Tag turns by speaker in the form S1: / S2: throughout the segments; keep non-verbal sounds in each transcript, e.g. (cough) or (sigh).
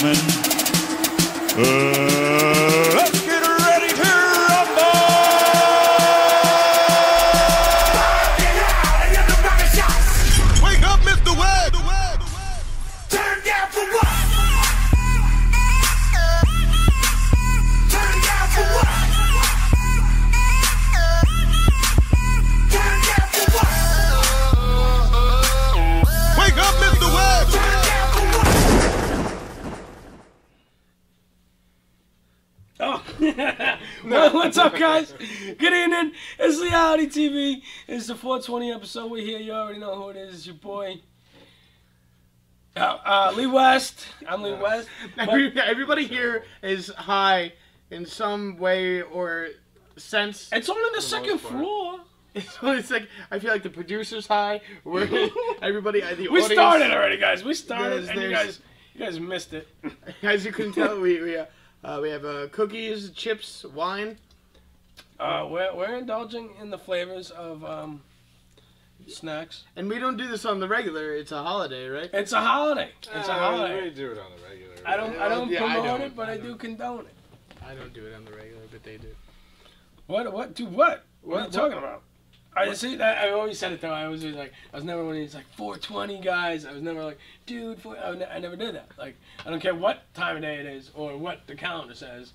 S1: gentlemen,
S2: 420 episode. We're here. You already know who it is. It's your boy, uh, uh, Leigh West. I'm Leigh West. (laughs)
S3: Every, everybody here is high in some way or sense.
S2: It's only the second floor.
S3: So (laughs) it's like I feel like the producer's high. We're (laughs) everybody. The
S2: We
S3: audience,
S2: started already, guys. We started,
S3: There's-
S2: and you guys, you guys missed it.
S3: As you can tell, we we uh, uh, we have uh, cookies, chips, wine.
S2: Uh, we're, we're indulging in the flavors of um, snacks.
S3: And we don't do this on the regular. It's a holiday, right?
S2: It's a holiday. It's a
S4: Uh,
S2: holiday.
S4: We do it on the regular.
S2: I don't, I don't
S3: Yeah, I
S2: promote
S3: don't.
S2: it, but I,
S3: I
S2: do condone it.
S3: I don't do it on the regular, but they do.
S2: What? What? Do what? What, are you
S3: What-
S2: talking about? I see that. I always said it though. I was like, I was never one of these like 420 guys. I was never like, dude, four, I, ne- I never did that. Like, I don't care what time of day it is or what the calendar says.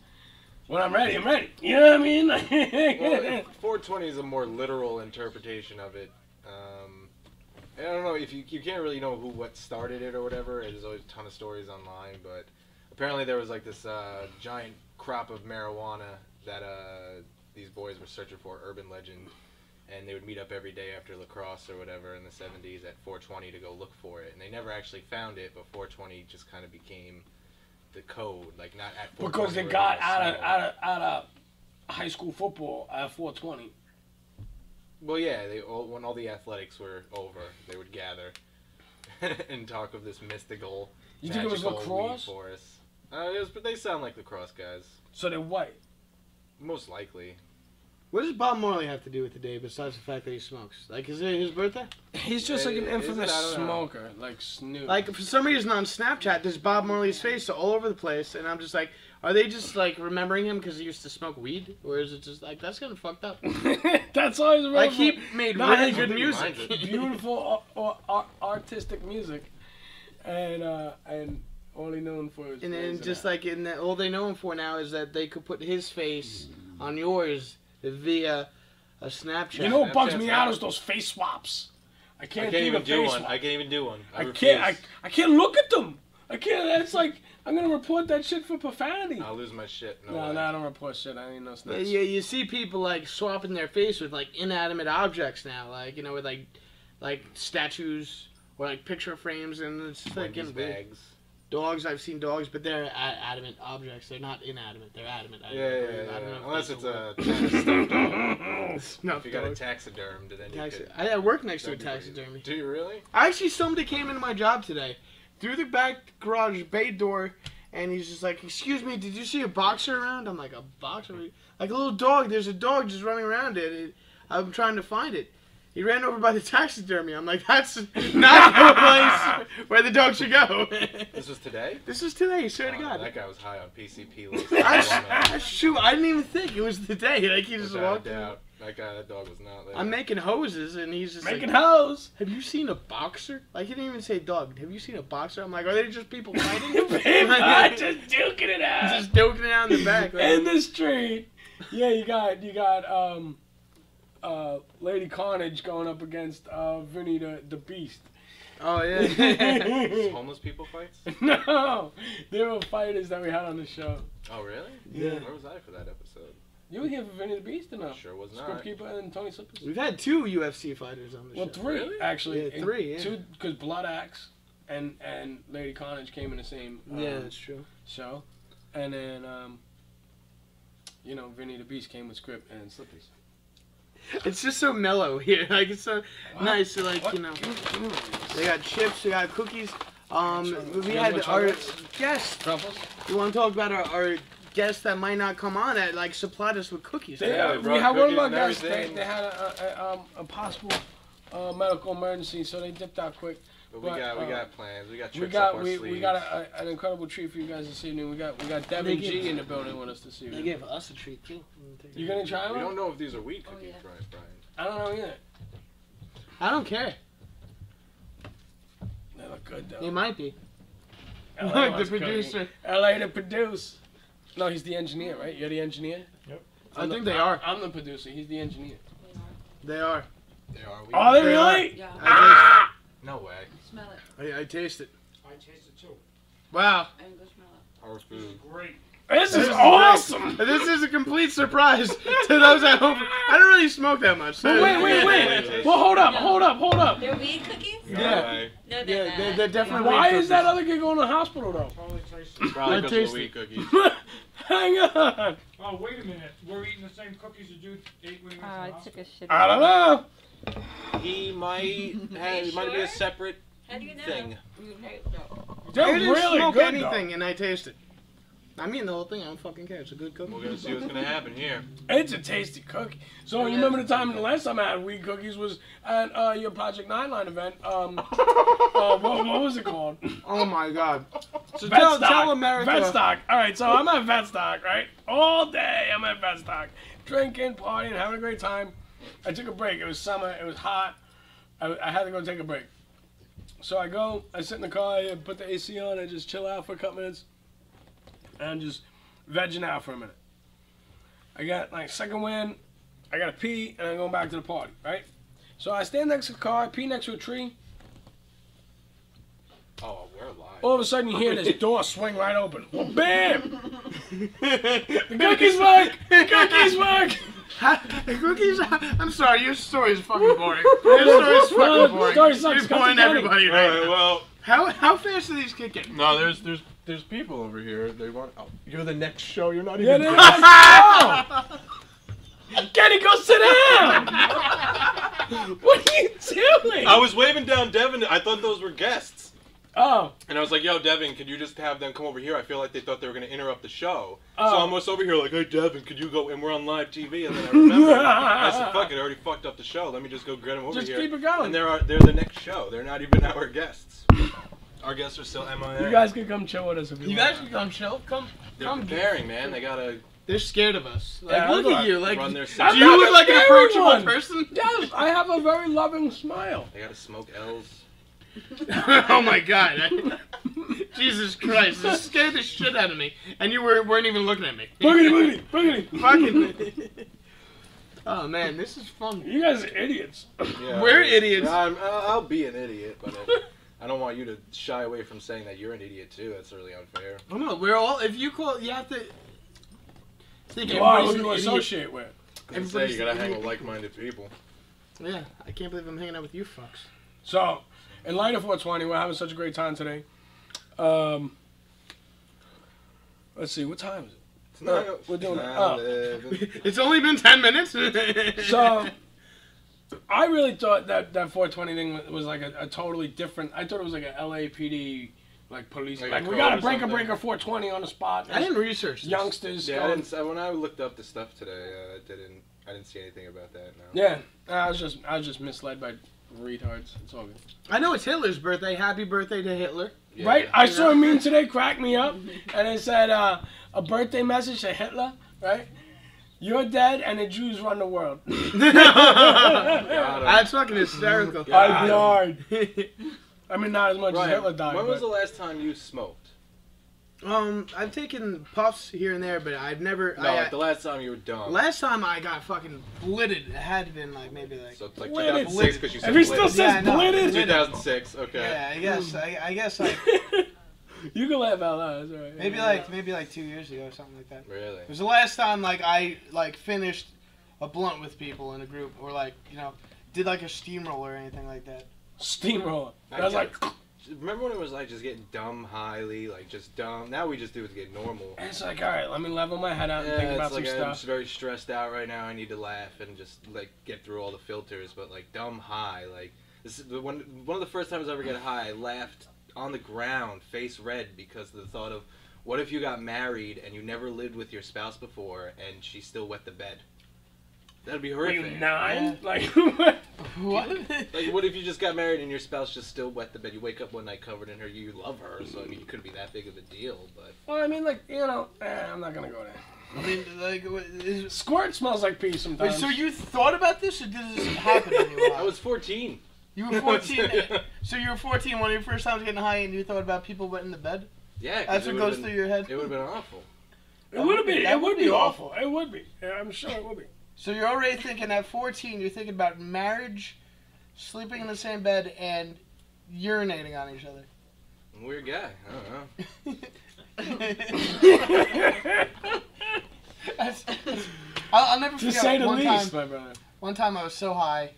S2: When I'm ready, I'm ready. You know what I mean? (laughs)
S4: Well, 420 is a more literal interpretation of it. Um, I don't know if you you can't really know who what started it or whatever. There's always a ton of stories online, but apparently there was like this uh, giant crop of marijuana that uh, these boys were searching for, urban legend, and they would meet up every day after lacrosse or whatever in the 70s at 420 to go look for it, and they never actually found it, but 420 just kind of became the code, like not at 420
S2: because they got out of out of out of high school football at 420.
S4: Well, yeah, they all, when all the athletics were over, they would gather (laughs) and talk of this mystical.
S2: You think it was
S4: magical weed
S2: lacrosse?
S4: forest. Uh, it was, but they sound like lacrosse guys,
S2: So they're white.
S4: most likely.
S3: What does Bob Marley have to do with the day besides the fact that he smokes? Like, is it his birthday?
S2: He's just like an infamous
S4: I don't know.
S2: smoker, like Snoop.
S3: Like, for some reason on Snapchat, there's Bob Marley's face all over the place, and I'm just like, are they just like remembering him because he used to smoke weed, or is it just like that's kind of fucked up? (laughs)
S2: That's all he's
S3: Like he made
S2: Nah,
S3: really good (laughs) music.
S2: beautiful ar- ar- artistic music, and uh, and only known for his.
S3: And then just
S2: out.
S3: like in the, all they know him for now is that they could put his face on yours via a Snapchat.
S2: you know what bugs me
S4: Snapchat's
S2: out
S4: out.
S2: is those face swaps. I
S4: I
S2: can't,
S4: can't
S2: do
S4: even
S2: the
S4: do
S2: face
S4: one.
S2: swap.
S4: I can't even do one. I,
S2: I can't. I, I can't look at them. I can't. That's like I'm gonna report that shit for profanity.
S4: I'll lose my shit. No,
S2: no, no, I don't report shit. I ain't no
S3: Yeah,
S2: snitch.
S3: you, you see people like swapping their face with like inanimate objects now, like you know, with like like statues or like picture frames, and it's just like
S4: Wendy's bags.
S3: dogs. I've seen dogs, but they're a- adamant objects. They're not inanimate. They're adamant. I
S4: Yeah, yeah,
S3: don't-
S4: yeah.
S3: I don't know
S4: yeah.
S3: if
S4: Unless
S3: that's
S4: it's a stuffed (laughs) (laughs) dog.
S3: No,
S4: If you got a
S3: dog.
S4: taxidermed, then you could.
S3: I, I work next to a
S4: that'd be weird.
S3: taxidermy.
S4: Do you really?
S3: I actually, somebody came into my job today through the back garage bay door, and he's just like, "Excuse me, did you see a boxer around?" I'm like, "A boxer? Like a little dog? There's a dog just running around it. it I'm trying to find it." He ran over by the taxidermy. I'm like, "That's (laughs) not the place where the dog should go."
S4: This was today.
S3: this is today. Swear to
S4: Oh,
S3: God.
S4: That guy was high on PCP. (laughs) List.
S3: I, I, shoot, I didn't even think it was the day. Like he just
S4: Without
S3: walked. in.
S4: Doubt. That guy, that dog was not there.
S3: I'm making hoses, and he's just
S2: Making
S3: like,
S2: hoes.
S3: Have you seen a boxer? Like he didn't even say dog. Have you seen a boxer? I'm like, are they just people fighting? (laughs) (laughs)
S2: I'm (laughs) just duking it out.
S3: just duking it out in the back. Like,
S2: in the street. Yeah, you got you got um uh Lady Carnage going up against uh Vinny the the Beast.
S3: oh yeah.
S4: Homeless people fights.
S2: no, they were fighters that we had on the show.
S4: Oh really?
S3: Yeah.
S4: Where was I for that episode?
S2: You were here for Vinny the Beast or no?
S4: Sure was not. Script.
S2: Keeper and Tony Slippers.
S3: We've had two UFC fighters on the show.
S2: Well, three
S4: Really?
S2: actually.
S3: Yeah, three, yeah.
S2: Two because Blood Axe and and Lady Carnage came in the same um,
S3: Yeah, that's true.
S2: show, and then um you know Vinny the Beast came with Script and Slippers. (laughs)
S3: It's just so mellow here. (laughs) Like it's so nice. So, like
S2: What?
S3: you know,
S2: Give me- give me one of these.
S3: they got chips. They got cookies. Um, we had our
S2: chocolates?
S3: guest.
S2: Truffles.
S3: You want to talk about our, our guest that might not come on that like supplied us with cookies?
S2: They,
S4: Yeah, they
S2: we had one of our guests. They, they had a, a, a, um, a possible uh, medical emergency, so they dipped out quick.
S4: But we
S2: But,
S4: got we
S2: uh,
S4: got plans. We got
S2: We
S4: tricks
S2: got
S4: up our
S2: we,
S4: sleeves.
S2: we got a, a, an incredible treat for you guys this evening. We got we got Devin G
S3: gave-
S2: in the building with us this evening.
S3: They
S2: evening.
S3: gave us a treat too.
S2: You gonna try
S4: We don't know if these are wheat
S5: Oh,
S4: cookies,
S5: yeah.
S4: Brian. Brian.
S2: I don't know either.
S3: I don't care.
S2: They look good though.
S3: It might be.
S2: LA
S3: Like (laughs) the
S2: wants cookie.
S3: producer.
S2: LA to produce. No, he's the engineer, right? You're the engineer.
S3: I
S2: I'm the-
S3: think they are.
S2: I'm the producer. He's the engineer.
S3: They are.
S4: They are wheat.
S2: Are they
S3: They are.
S2: really?
S5: Yeah.
S3: I
S4: No way.
S5: Smell it.
S3: I taste, it.
S6: I taste it. Too.
S3: Wow.
S5: I can go smell it.
S4: Our food.
S6: Great.
S2: This
S3: This
S2: is
S3: is
S2: awesome. (laughs)
S3: This is a complete surprise to those at home. I don't really smoke that much. so-
S2: But wait, wait, wait. Well, hold up, hold up, hold up.
S5: They're weed cookies?
S3: Yeah.
S4: way.
S5: No, they're
S3: Yeah,
S5: not.
S3: they're, they're definitely.
S2: Why
S3: weed
S2: is that other kid going to the hospital though?
S6: Probably tasted.
S4: Probably
S3: I
S4: because of
S3: taste
S4: the
S3: it.
S4: wheat cookies. (laughs)
S2: Hang on.
S6: Oh, wait a minute. We're eating the same cookies the dude ate when he
S5: Oh,
S6: went
S5: I
S6: to the
S5: oh,
S6: took
S5: a shit.
S2: I don't know.
S4: He might (laughs) have. It might be a
S5: sure?
S4: separate
S5: How do you know?
S4: thing.
S5: You know-
S2: They're
S3: I didn't
S2: really
S3: smoke
S2: good
S3: anything and I taste it. I mean the whole thing. I don't fucking care. It's a good cookie.
S4: We're gonna see what's gonna happen here.
S2: It's a tasty cookie. So you remember the time the last time I had weed cookies was at uh, your Project Nine Line event. Um, (laughs) uh, what, what was it called?
S3: Oh my god. (laughs) So
S2: Vet
S3: tell,
S2: stock.
S3: tell America.
S2: Vet stock. All right, so I'm at vet stock, right? All day I'm at vet stock, drinking, partying, having a great time. I took a break. It was summer. It was hot. I, I had to go take a break. So I go. I sit in the car. I put the AC on. I just chill out for a couple minutes, and just vegging out for a minute. I got like second wind. I got to pee, and I'm going back to the party, right? So I stand next to the car, pee next to a tree.
S4: Oh, we're alive.
S2: All of a sudden, you hear this (laughs) door swing right open. Well, bam! (laughs) The cookies work! The cookies work!
S3: The cookies. I'm sorry. Your story is fucking boring. (laughs) Your story is fucking boring.
S2: story sucks.
S3: You're boring everybody right
S4: Alright,
S3: now.
S4: well,
S3: How how fast do these kick in?
S4: no, there's there's there's people over here. They want. Oh, you're the next show. You're not
S2: Yeah,
S4: even.
S2: they're like, (laughs) "Oh!" Kenny, go sit down! (laughs) what are you doing?
S4: I was waving down Devin. I thought those were guests.
S2: Oh,
S4: And I was like, yo, Devin, could you just have them come over here? I feel like they thought they were going to interrupt the show.
S2: Oh. So.
S4: I'm almost over here like, hey, Devin, could you go? And we're on live TV. And then I remember, (laughs) I said, fuck it, I already fucked up the show. Let me just go get them over
S2: just
S4: here.
S2: keep it going.
S4: And they're, our, they're the next show. They're not even our guests. Our guests are still MIA.
S2: You guys can come chill with us if you,
S3: You
S2: want.
S3: guys can come chill. Come.
S4: They're
S3: come
S4: preparing, man. They got to
S3: They're scared of us. Like,
S2: Yeah,
S3: look at you. Like,
S4: run their
S3: do
S2: I'm
S3: you look like an approachable
S2: one.
S3: person? (laughs)
S2: Yes, I have a very loving smile.
S4: They got to smoke L's. (laughs)
S3: oh my god. (laughs) Jesus Christ. This scared the shit out of me. And you were, weren't even looking at me.
S2: Boogity, boogity, boogity.
S3: Fucking. oh man, this is fun.
S2: You guys are idiots.
S4: Yeah,
S3: We're idiots.
S4: I'm, I'll I'll be an idiot, but uh, I, I don't want you to shy away from saying that you're an idiot too. That's really unfair.
S3: Come on, we're all. If you call, you have to. Think
S2: Wow,
S3: everybody's
S2: who
S3: an
S2: you
S3: idiot.
S2: associate with?
S4: I say
S3: Everybody's
S4: you gotta hang with like-minded people.
S3: Yeah, I can't believe I'm hanging out with you fucks.
S2: So, in light of 420, we're having such a great time today. Um, let's see, what time is it? It's No, we're doing it. Oh. (laughs)
S3: it's only been ten minutes. (laughs)
S2: So, I really thought that that 420 thing was, was like a, a totally different. I thought it was like a LAPD like police.
S4: Like
S2: Like, we got a
S4: or
S2: breaker breaker 420 on the spot.
S3: I didn't research this.
S2: youngsters.
S4: Yeah, I didn't. When I looked up the stuff today, uh, I didn't. I didn't see anything about that. No.
S2: Yeah, I was just I was just misled by retards. It's all good.
S3: I know it's Hitler's birthday. Happy birthday to Hitler.
S4: Yeah.
S2: Right? I saw a meme (laughs) today, cracked me up, and it said uh, a birthday message to Hitler. Right? You're dead, and the Jews run the world. (laughs)
S3: That's fucking hysterical.
S2: I died. (laughs) I mean, not as much as
S4: Ryan,
S2: Hitler died.
S4: when was the last time you smoked?
S3: Um, I've taken puffs here and there, but I've never.
S4: No,
S3: I,
S4: like the last time you were dumb.
S3: last time I got fucking blitted, it had been like maybe like.
S4: so it's like
S2: Blitted.
S4: 2006 because you said
S2: if he still
S4: blitted.
S2: says
S3: Yeah, I know.
S2: blitted,
S4: 2006. Okay.
S3: Yeah, I guess. I, I guess like (laughs) (laughs)
S2: you can laugh out loud. It's all right.
S3: maybe like maybe like two years ago or something like that.
S4: Really?
S3: It was the last time like I like finished a blunt with people in a group or like you know did like a steamroll or anything like that.
S2: steamroller.
S4: I
S2: I was like,
S4: Remember when it was like just getting dumb highly, like just dumb. Now we just do it to get normal.
S2: it's like, all right, let me level my head out and
S4: Yeah,
S2: think
S4: it's
S2: about
S4: like
S2: some
S4: I'm
S2: stuff.
S4: just very stressed out right now. I need to laugh and just like get through all the filters. But like dumb high, like this is the one one of the first times I ever get high. I laughed on the ground, face red, because of the thought of what if you got married and you never lived with your spouse before and she still wet the bed. That'd be
S2: Were you
S4: horrific.
S2: nine? (laughs) Like, what?
S3: What?
S4: Like, what if you just got married and your spouse just still wet the bed? You wake up one night covered in her. You love her, so I mean, it couldn't be that big of a deal. But
S2: Well, I mean, like, you know, eh, I'm not gonna go there.
S3: I mean, like, what- is,
S2: Squirt smells like pee
S3: wait,
S2: sometimes.
S3: so you thought about this, or did this happen when you
S4: I was 14.
S3: You were (laughs) 14. so you were 14 when of your first times getting high, and you thought about people wetting the bed.
S4: Yeah, 'cause
S3: That's what goes
S4: been-
S3: through your head.
S4: It would have been awful.
S2: it would have been. It would
S3: would
S2: be
S3: be
S2: awful. It would be. Yeah, I'm sure it would be.
S3: So you're already thinking at 14, you're thinking about marriage, sleeping in the same bed, and urinating on each other.
S4: Weird guy. I don't know. (laughs) (laughs)
S3: That's- that's- I'll, I'll never
S2: To
S3: forget
S2: say the
S3: one
S2: least,
S3: time.
S2: my brother.
S3: One time I was so high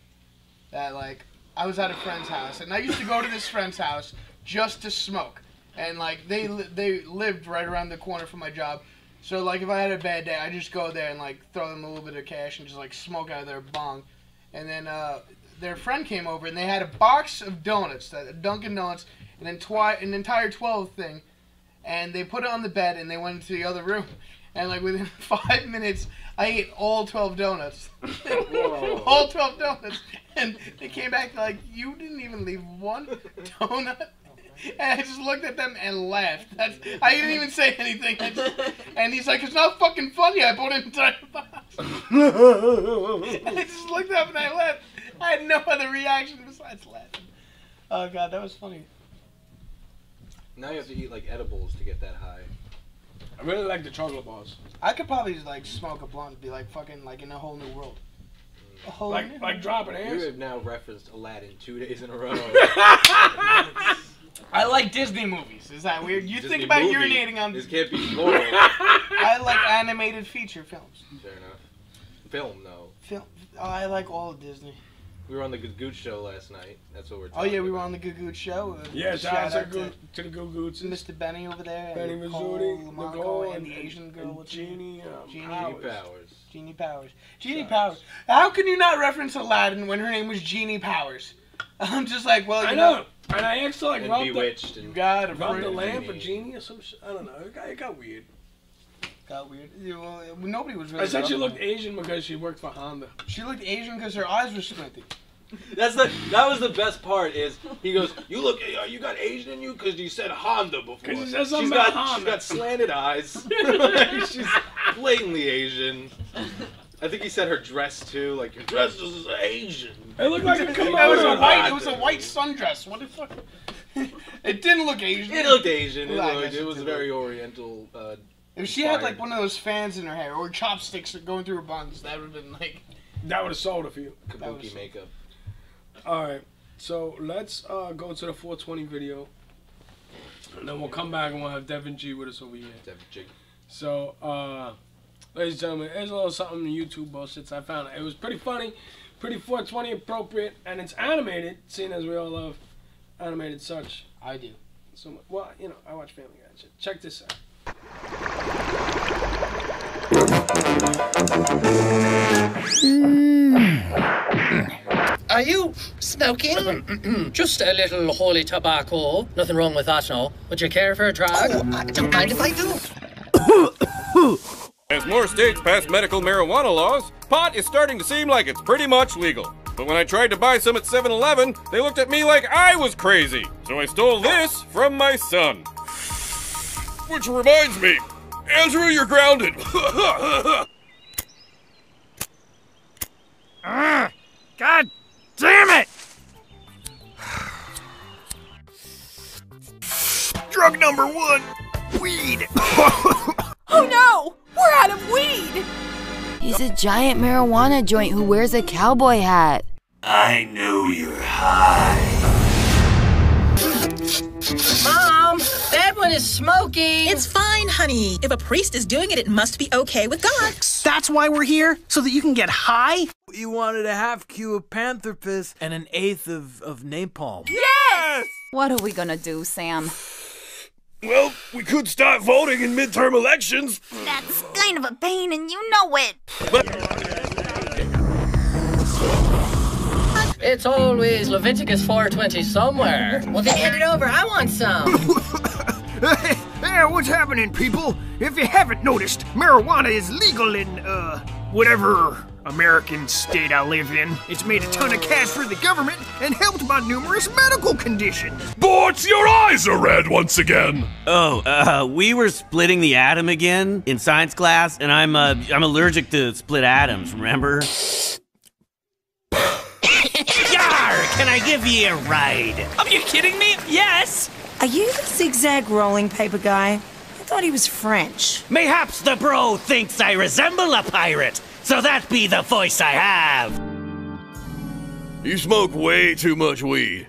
S3: that like I was at a friend's house, and I used to go to this friend's house just to smoke, and like they li- they lived right around the corner from my job. So like if I had a bad day, I just go there and like throw them a little bit of cash and just like smoke out of their bong, and then uh, their friend came over and they had a box of donuts, Dunkin' Donuts, and then twi- an entire twelve thing, and they put it on the bed and they went into the other room, and like within (laughs) five minutes, I ate all twelve donuts, (laughs) (laughs) all twelve donuts, and they came back like you didn't even leave one donut. And I just looked at them and laughed. That's, I didn't even say anything. I just- and he's like, "It's not fucking funny. I bought an entire box." And I just looked up and I laughed. I had no other reaction besides laughing. Oh god, that was funny.
S4: Now you have to eat like edibles to get that high.
S2: I really like the chocolate bars.
S3: I could probably like smoke a blunt and be like fucking like in a whole new world. A whole
S2: Like,
S3: new
S2: like dropping
S4: You
S2: hands.
S4: have now referenced Aladdin two days in a row. (laughs)
S3: I like Disney movies. Is that weird? You
S4: Disney
S3: think about
S4: movie.
S3: urinating on.
S4: This can't be plural. (laughs)
S3: I like animated feature films.
S4: Fair enough. Film though.
S3: Film. Oh, I like all of Disney.
S4: We were on the Good Gooch show last night. That's what we're.
S3: Oh
S4: Talking
S3: yeah, we were
S4: about.
S3: on the Goo Goo show. Uh,
S2: Yeah,
S3: shout
S2: shout out
S3: out
S2: to,
S3: to
S2: to the Goo Goots.
S3: Mr. Benny over there.
S2: Benny
S3: and
S2: Missouri,
S3: Nicole
S2: Nicole,
S3: Lamonco, and the Asian girl.
S2: and
S3: what's her name?
S2: Jeannie, um,
S3: Jeannie
S4: Jeannie
S2: Powers.
S4: Powers.
S3: Jeannie Powers. Jeannie
S2: Shucks.
S3: Powers. How can you not reference Aladdin when her name was Jeannie Powers? (laughs) I'm just like, well, you
S2: I
S3: know,
S2: know. And I asked to like
S4: And
S2: rub the,
S4: Bewitched.
S3: you got a
S2: rub the lamp for
S4: Genie.
S2: Genie or some shit. I don't know. It got, it got weird.
S3: Got weird. Yeah, well, nobody was really.
S2: I said she looked. Asian because she worked for Honda.
S3: She looked Asian because her eyes were squinty.
S4: That's the. That was the best part. Is he goes, "You look, uh, you got Asian in you because you said Honda before
S2: you said something
S4: she's got,
S2: Honda.
S4: she's got slanted eyes. (laughs) (laughs) she's blatantly Asian. I think he said her dress too. Like your dress is Asian.
S2: It looked like a
S3: That
S2: kimono.
S3: was a
S4: Kimono.
S3: white. It was a white sundress. What the fuck? (laughs) it didn't look Asian.
S4: It looked Asian. It,
S3: Well, I
S4: looked, it
S3: it
S4: was
S3: did
S4: very Oriental. Uh,
S3: If she had like one of those fans in her hair or chopsticks going through her buns, that would have been like.
S2: That would have sold it for you.
S4: kabuki
S3: was-
S4: makeup.
S2: All right. So let's uh, go to the 420 video. And then we'll come back and we'll have Devin G with us over here.
S4: Dev Jig.
S2: So, uh, ladies and gentlemen, there's a little something YouTube bullshits I found. It was pretty funny, pretty 420 appropriate, and it's animated, seeing as we all love animated such.
S3: I do.
S2: So, well, you know, I watch Family Guy. Check this out. Hmm.
S7: Are you smoking? Mm-hmm.
S8: Just a little holy tobacco. Nothing wrong with that, no. Would you care for a drag?
S7: Oh, I don't mind if I do. (coughs)
S1: As more states pass medical marijuana laws, pot is starting to seem like it's pretty much legal. But when I tried to buy some at 7 Eleven, they looked at me like I was crazy. So I stole this from my son. Which reminds me, Andrew, you're grounded. (laughs)
S6: Ah, God damn it!
S9: Drug number one, weed. (laughs)
S5: Oh no! We're out of weed!
S10: He's a giant marijuana joint who wears a cowboy hat.
S9: I know you're high.
S8: Mom, that one is smoking.
S5: It's fine, honey. If a priest is doing it, it must be okay with God.
S11: That's why we're here? So that you can get high?
S12: You wanted a half cue of Pantherpis and an eighth of, of napalm. Yes!
S10: What are we gonna do, Sam?
S1: well, we could start voting in midterm elections.
S10: That's kind of a pain and you know it.
S8: It's always Leviticus 420 somewhere. Well, then hand it over. I want some. (laughs)
S11: hey, what's happening, people? If you haven't noticed, marijuana is legal in, uh,
S7: whatever American state I live in, it's made a ton of cash for the government and helped my numerous medical conditions.
S13: Bort, your eyes are red once again.
S14: Oh, uh, we were splitting the atom again in science class, and I'm uh, I'm allergic to split atoms. Remember? Yar! Can I give you a ride?
S15: Are you kidding me? Yes.
S16: Are you the zigzag rolling paper guy? I thought he was French.
S14: Mayhaps the bro thinks I resemble a pirate, so that be the voice I have.
S13: You smoke way too much weed.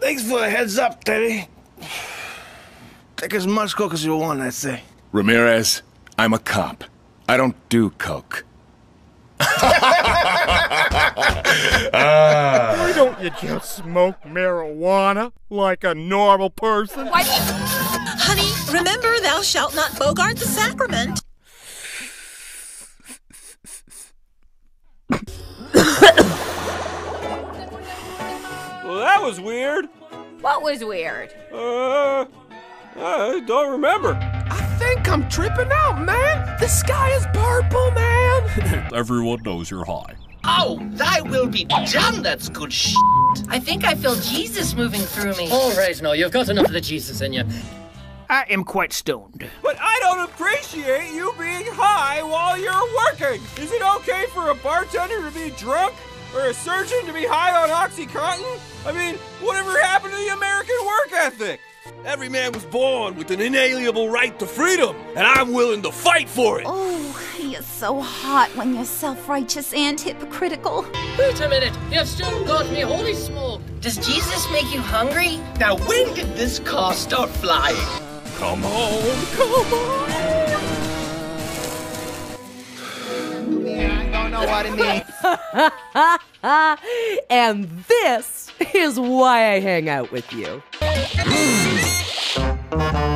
S17: Thanks for the heads up, Teddy. Take as much coke as you want, I say.
S18: Ramirez, I'm a cop. I don't do coke. (laughs)
S19: Why don't you just smoke marijuana like a normal person?
S5: Honey, remember thou shalt not bogart the sacrament.
S1: Well, that was weird.
S20: What was weird?
S1: Uh, I don't remember.
S7: I think I'm tripping out, man. The sky is purple, man. (laughs)
S13: Everyone knows you're high.
S15: Oh, thy will be done. That's good shit.
S8: I think I feel Jesus moving through me. All right, no, you've got enough of the Jesus in you.
S7: I am quite stoned.
S1: But I don't appreciate you being high while you're working. Is it okay for a bartender to be drunk? Or a surgeon to be high on Oxycontin? I mean, whatever happened to the American work ethic?
S13: Every man was born with an inalienable right to freedom, and I'm willing to fight for it.
S20: Oh, you're so hot when you're self righteous and hypocritical.
S8: Wait a minute, you've still got me holy smoke. Does Jesus make you hungry?
S15: Now, when did this car start flying?
S13: Come on, come on.
S7: I don't know what it means.
S21: and this is why I hang out with you. (laughs)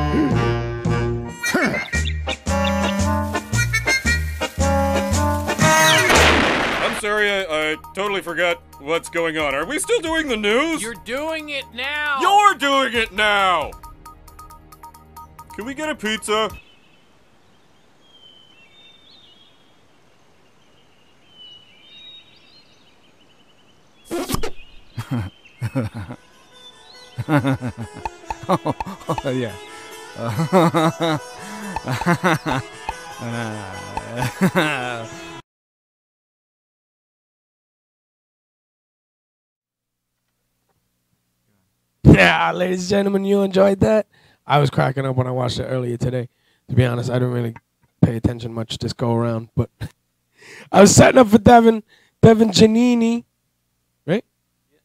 S1: I'm sorry, I, I totally forgot what's going on. Are we still doing the news?
S22: You're doing it now.
S1: You're doing it now! Can we get a pizza?
S23: oh, (laughs) oh, yeah. Uh, (laughs)
S2: Yeah, ladies and gentlemen, you enjoyed that? I was cracking up when I watched it earlier today. To be honest, I didn't really pay attention much this go around, but (laughs) I was setting up for Devin, Devin Giannini, right?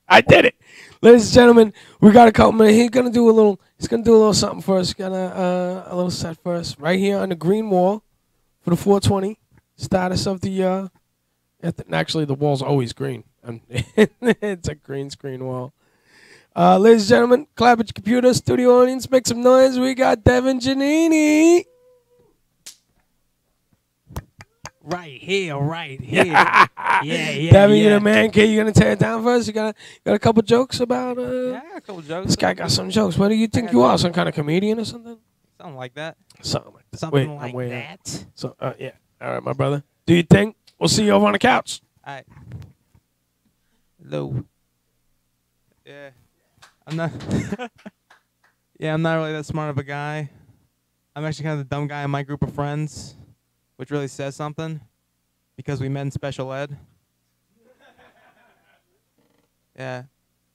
S2: I did it, ladies and gentlemen. We got a couple minutes. He's gonna do a little. He's gonna do a little something for us. Gonna uh, a little set for us right here on the green wall for the 420 status of the. Uh, actually, the wall's always green. (laughs) It's a green screen wall. Uh, ladies and gentlemen, clap at your computer, studio audience, make some noise. We got Devin Giannini.
S24: Right here, right (laughs) here. yeah, yeah.
S2: Devin,
S24: yeah.
S2: you the man. Can you gonna tear it down for us? You got a, got a couple jokes about? Uh,
S24: Yeah, I got a couple jokes.
S2: This guy got some jokes. What do you think you are? Some kind of comedian or something?
S24: Something like that.
S2: Something like that.
S24: Something
S2: Wait, I'm
S24: like that.
S2: So, uh, yeah. All right, my brother. Do you think we'll see you over on the couch?
S24: All right. Hello. Yeah. I'm not. (laughs) yeah, I'm not really that smart of a guy. I'm actually kind of the dumb guy in my group of friends, which really says something, because we met in special ed. (laughs) Yeah.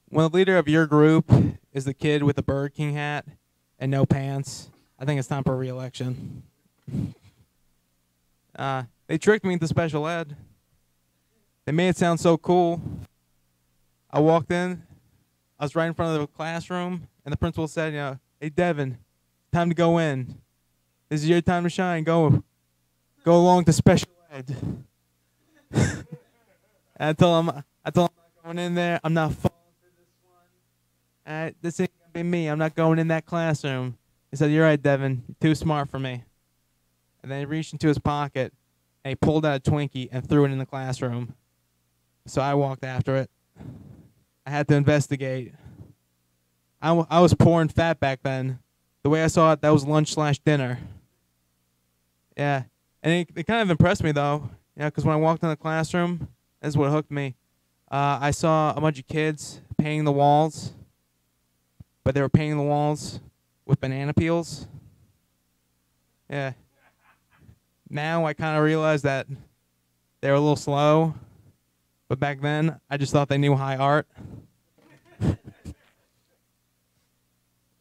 S24: When the leader of your group is the kid with the Burger King hat and no pants, I think it's time for re-election. (laughs) uh, they tricked me into special ed. They made it sound so cool. I walked in. I was right in front of the classroom, and the principal said, "You know, hey Devin, time to go in. This is your time to shine. Go, go along to special ed." (laughs) and I told him, I told him I'm not going in there. I'm not falling for this one. This ain't gonna be me. I'm not going in that classroom. He said, "You're right, Devin. You're too smart for me." And then he reached into his pocket and he pulled out a Twinkie and threw it in the classroom. So I walked after it. I had to investigate. I, I was poor and fat back then. The way I saw it, that was lunch slash dinner. Yeah. and it, it kind of impressed me though, Yeah, because when I walked in the classroom, that's what hooked me. Uh, I saw a bunch of kids painting the walls, but they were painting the walls with banana peels. Yeah. Now I kind of realize that they were a little slow, but back then I just thought they knew high art. (laughs)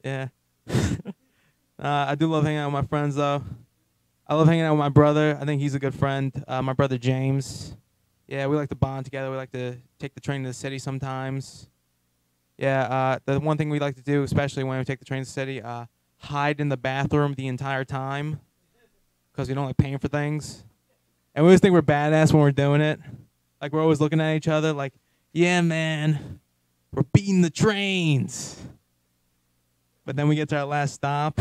S24: yeah. (laughs) uh, I do love hanging out with my friends though. I love hanging out with my brother. I think he's a good friend. Uh, my brother James. Yeah, we like to bond together. We like to take the train to the city sometimes. Yeah, uh, the one thing we like to do, especially when we take the train to the city, uh, hide in the bathroom the entire time because we don't like paying for things. And we always think we're badass when we're doing it. Like we're always looking at each other like, yeah, man, we're beating the trains. But then we get to our last stop,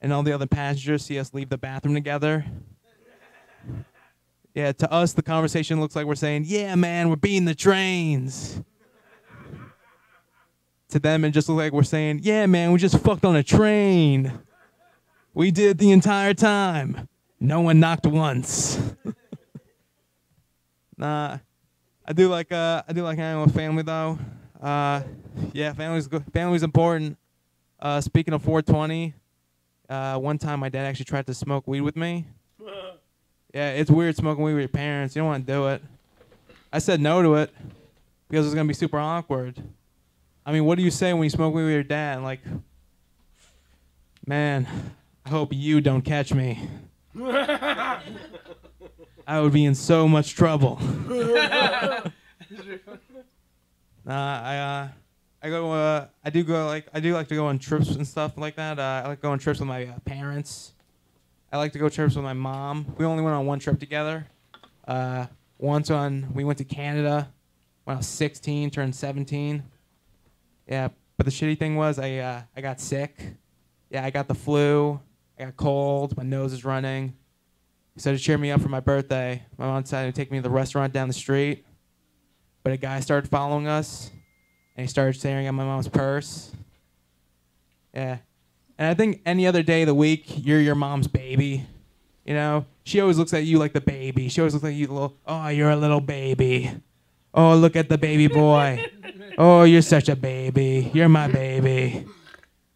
S24: and all the other passengers see us leave the bathroom together. Yeah, to us, the conversation looks like we're saying, yeah, man, we're beating the trains. To them, it just looks like we're saying, yeah, man, we just fucked on a train. We did the entire time. No one knocked once. (laughs) nah, I do like uh, I do like hanging with family though. Uh, yeah, family's good. Family's important. Uh, speaking of 420, uh, one time my dad actually tried to smoke weed with me. (laughs) Yeah, it's weird smoking weed with your parents. You don't want to do it. I said no to it because it's gonna be super awkward. I mean, what do you say when you smoke weed with your dad? Like, man, I hope you don't catch me. (laughs) (laughs) I would be in so much trouble. (laughs) Nah, I uh, I go uh, I do go like I do like to go on trips and stuff like that. Uh, I like going on trips with my uh, parents. I like to go trips with my mom. We only went on one trip together. Uh, once on we went to Canada when I was 16, turned 17. Yeah, but the shitty thing was I uh, I got sick. Yeah, I got the flu. I got cold. My nose is running. So to cheer me up for my birthday, my mom decided to take me to the restaurant down the street. But a guy started following us, and he started staring at my mom's purse. Yeah, and I think any other day of the week, you're your mom's baby. You know, she always looks at you like the baby. She always looks like you little. Oh, you're a little baby. Oh, look at the baby boy. (laughs) Oh, you're such a baby. You're my baby.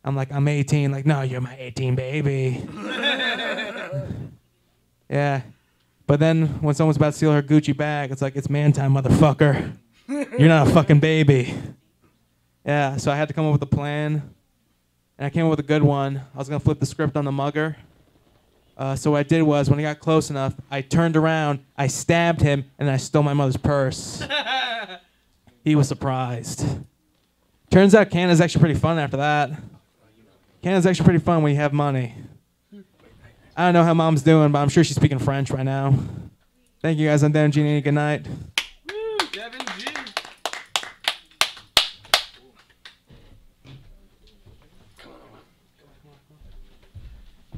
S24: I'm like, I'm 18. Like, no, you're my 18 baby. (laughs) yeah. But then when someone's about to steal her Gucci bag, it's like, it's man time, motherfucker. (laughs) You're not a fucking baby. Yeah, so I had to come up with a plan. And I came up with a good one. I was going to flip the script on the mugger. Uh, so what I did was, when I got close enough, I turned around, I stabbed him, and I stole my mother's purse. (laughs) he was surprised. Turns out Canada's actually pretty fun after that. Canada's actually pretty fun when you have money. I don't know how mom's doing, but I'm sure she's speaking French right now. Thank you guys. I'm Dan Genie. Good night.
S2: Devin G.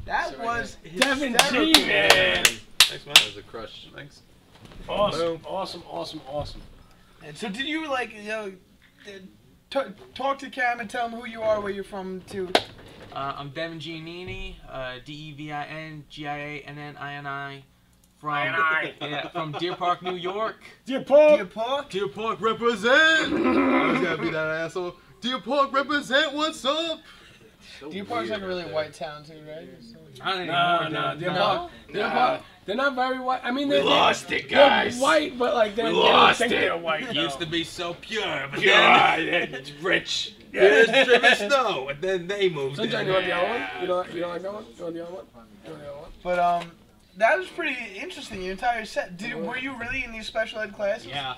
S25: That was
S2: Devin G, man.
S26: Thanks, man. That was a crush. Thanks.
S2: Awesome,
S26: Boom.
S2: awesome, awesome, awesome.
S25: And so, did you like you know talk to Cam and tell him who you are, where you're from, too?
S27: Uh, I'm Devin Giannini, uh, D E V I N G I A N N I N I, from
S2: I-N-I. (laughs)
S27: yeah, from Deer Park, New York.
S2: Deer Park.
S25: Deer Park.
S26: Deer Park represent. (laughs) I was gonna be that asshole. Deer Park represent. What's up?
S25: Deer Park's like a really white town too, right?
S27: I
S2: No, no, Deer Park. Deer Park. They're not very white. I mean,
S26: We
S2: they're,
S26: lost it,
S2: they're
S26: guys.
S2: white, but like they're,
S26: We
S2: they don't
S26: lost
S2: think
S26: it.
S2: they're white. though.
S26: Used to be so pure, but
S2: Yeah,
S26: then it's rich. Yeah, it's driven snow, and then they moved
S2: Sunshine,
S26: in.
S2: you want the other one? You don't, you don't like that one? You want the other one? You want the other one?
S25: But um, that was pretty interesting. Your entire set. Did were you really in these special ed classes?
S27: Yeah.